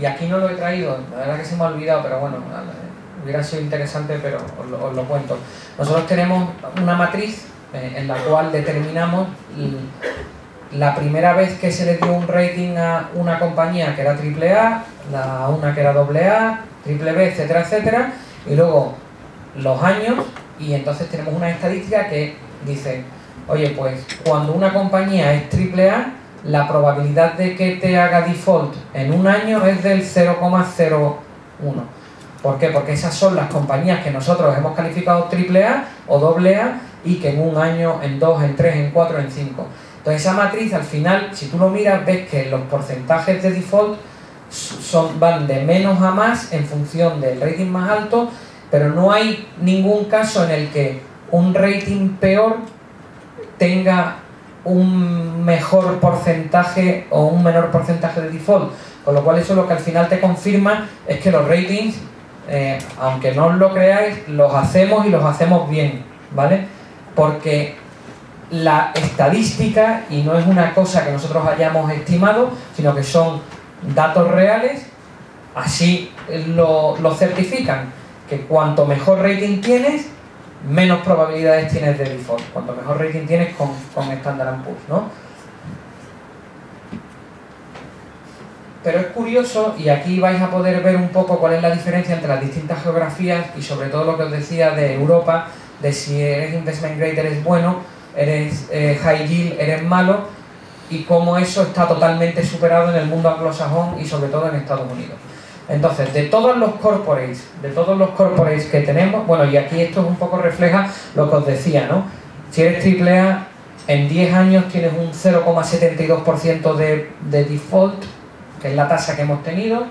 y aquí no lo he traído, la verdad que se me ha olvidado, pero bueno, hubiera sido interesante, pero os lo, cuento. Nosotros tenemos una matriz eh, en la cual determinamos la primera vez que se le dio un rating a una compañía que era AAA, la una que era AA, triple B, etcétera, etcétera, y luego los años, y entonces tenemos una estadística que dice, oye, pues cuando una compañía es AAA, la probabilidad de que te haga default en un año es del 0,01. ¿Por qué? Porque esas son las compañías que nosotros hemos calificado AAA o AA y que en un año, en dos, en tres, en cuatro, en cinco. Entonces esa matriz al final, si tú lo miras, ves que los porcentajes de default son, van de menos a más en función del rating más alto, pero no hay ningún caso en el que un rating peor tenga un mejor porcentaje o un menor porcentaje de default. Con lo cual eso lo que al final te confirma es que los ratings, eh, aunque no lo creáis, los hacemos y los hacemos bien, ¿vale? Porque la estadística, y no es una cosa que nosotros hayamos estimado, sino que son datos reales, así lo, lo certifican, que cuanto mejor rating tienes, menos probabilidades tienes de default, cuanto mejor rating tienes con, con Standard Poor's, ¿no? Pero es curioso, y aquí vais a poder ver un poco cuál es la diferencia entre las distintas geografías y sobre todo lo que os decía de Europa, de si eres investment grade eres bueno, eres eh, high yield eres malo, y cómo eso está totalmente superado en el mundo anglosajón y sobre todo en Estados Unidos. Entonces, de todos los corporates, de todos los corporates que tenemos, bueno, y aquí esto un poco refleja lo que os decía, ¿no? Si eres AAA, en 10 años tienes un 0,72% de, de default, que es la tasa que hemos tenido,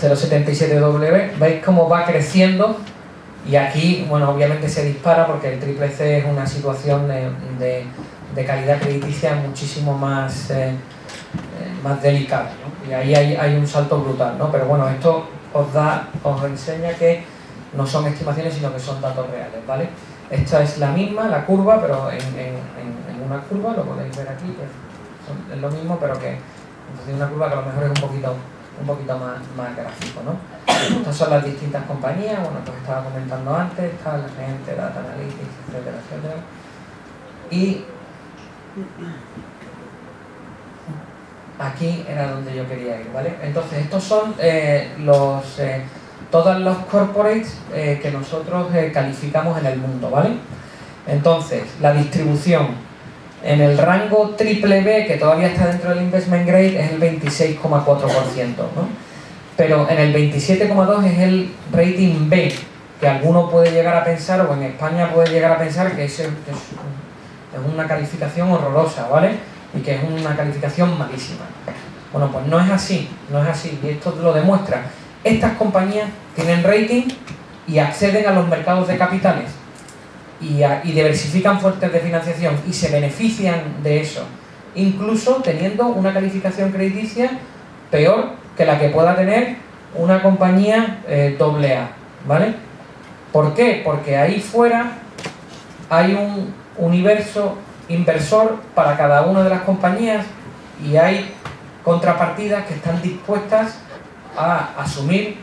0,77W, veis cómo va creciendo y aquí, bueno, obviamente se dispara porque el triple C es una situación de, de- calidad crediticia muchísimo más, eh, más delicada, ¿no? Y ahí hay, un salto brutal, ¿no? Pero bueno, esto os da, os enseña que no son estimaciones, sino que son datos reales, ¿vale? Esta es la misma, la curva, pero en, una curva, lo podéis ver aquí, que son- es lo mismo, pero que entonces una curva que a lo mejor es un poquito, un poquito más, más gráfico, ¿no? Estas son las distintas compañías, bueno, que os estaba comentando antes, está la gente, Data Analytics, etcétera, etcétera. Y aquí era donde yo quería ir, ¿vale? Entonces, estos son eh, los eh, todos los corporates eh, que nosotros eh, calificamos en el mundo, ¿vale? Entonces, la distribución en el rango triple B, que todavía está dentro del investment grade, es el 26,4%, ¿no? Pero en el 27,2 es el rating B, que alguno puede llegar a pensar, o en España puede llegar a pensar que es, es, es una calificación horrorosa, ¿vale? Y que es una calificación malísima. Bueno, pues no es así, no es así, y esto lo demuestra. Estas compañías tienen rating y acceden a los mercados de capitales y, diversifican fuentes de financiación y se benefician de eso, incluso teniendo una calificación crediticia peor que la que pueda tener una compañía eh, doble A, ¿vale? ¿Por qué? Porque ahí fuera hay un universo inversor para cada una de las compañías y hay contrapartidas que están dispuestas a asumir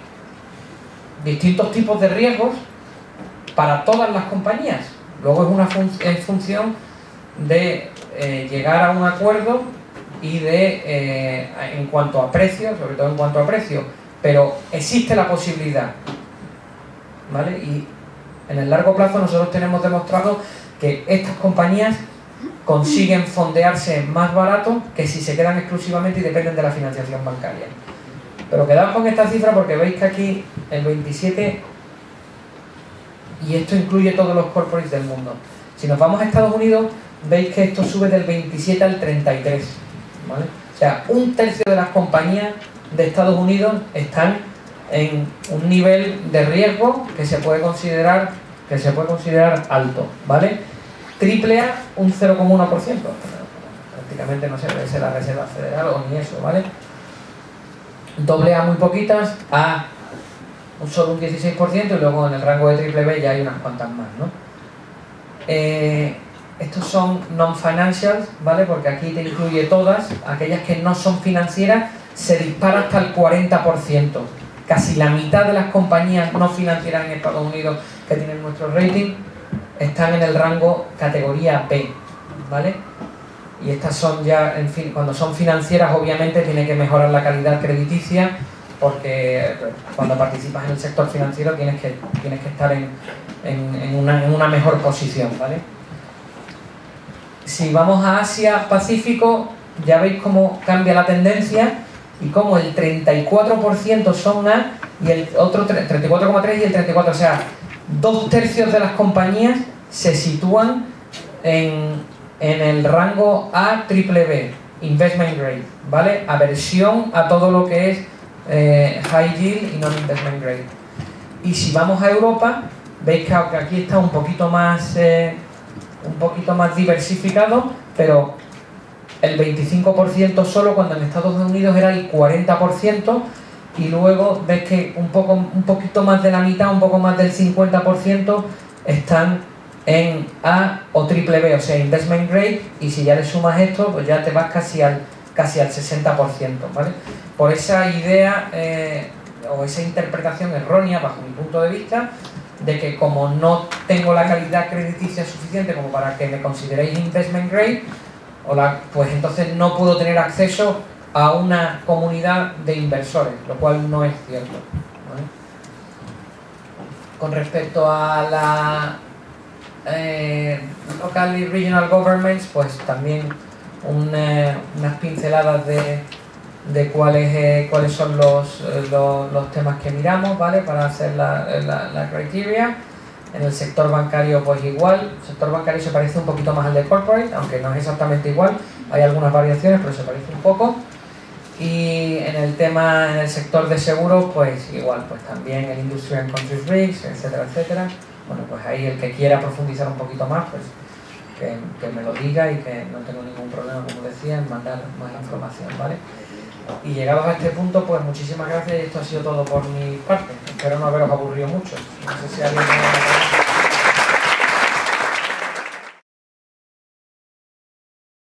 distintos tipos de riesgos para todas las compañías. Luego es una fun- es función de eh, llegar a un acuerdo y de eh, en cuanto a precio, sobre todo en cuanto a precio, pero existe la posibilidad, ¿vale? Y en el largo plazo nosotros tenemos demostrado que estas compañías consiguen fondearse más barato que si se quedan exclusivamente y dependen de la financiación bancaria. Pero quedaos con esta cifra porque veis que aquí el 27, y esto incluye todos los corporates del mundo. Si nos vamos a Estados Unidos, veis que esto sube del 27 al 33. ¿vale? O sea, un tercio de las compañías de Estados Unidos están en un nivel de riesgo que se puede considerar que se puede considerar alto, ¿vale? Triple A, un 0,1%. Prácticamente no se ve la Reserva Federal o ni eso, ¿vale? Doble A muy poquitas, A un solo un 16% y luego en el rango de triple B ya hay unas cuantas más, ¿no? Eh, estos son non-financials, ¿vale? Porque aquí te incluye todas, aquellas que no son financieras, se dispara hasta el 40%. Casi la mitad de las compañías no financieras en Estados Unidos que tienen nuestro rating están en el rango categoría B, ¿vale? Y estas son ya, en fin, cuando son financieras obviamente tiene que mejorar la calidad crediticia porque cuando participas en el sector financiero tienes que, tienes que estar en, en, una, en una mejor posición, ¿vale? Si vamos a Asia-Pacífico, ya veis cómo cambia la tendencia y cómo el 34% son A y el otro 34,3 y el 34, o sea, dos tercios de las compañías se sitúan en, el rango A triple B, investment grade, ¿vale? Aversión a todo lo que es eh, high yield y non-investment grade. Y si vamos a Europa, veis que aquí está un poquito más, eh, un poquito más diversificado, pero el 25% solo cuando en Estados Unidos era el 40% y luego ves que un, poco, un poquito más de la mitad, un poco más del 50% están en A o triple B, o sea, investment grade, y si ya le sumas esto, pues ya te vas casi al, casi al 60%, ¿vale? Por esa idea eh, o esa interpretación errónea, bajo mi punto de vista, de que como no tengo la calidad crediticia suficiente como para que me consideréis investment grade, pues entonces no puedo tener acceso a una comunidad de inversores, lo cual no es cierto. Con respecto a la eh, local y regional governments, pues también unas pinceladas de, de cuáles, eh, cuáles son los, eh, los, temas que miramos, ¿vale? Para hacer la, la, la criteria. En el sector bancario, pues igual. El sector bancario se parece un poquito más al de corporate, aunque no es exactamente igual. Hay algunas variaciones, pero se parece un poco. Y en el tema, en el sector de seguros, pues igual, pues también el Industry and Country Risks, etcétera, etcétera. Bueno, pues ahí el que quiera profundizar un poquito más, pues que, que, me lo diga y que no tengo ningún problema, como decía, en mandar más información, ¿vale? Y llegados a este punto, pues muchísimas gracias y esto ha sido todo por mi parte. Espero no haberos aburrido mucho. No sé si alguien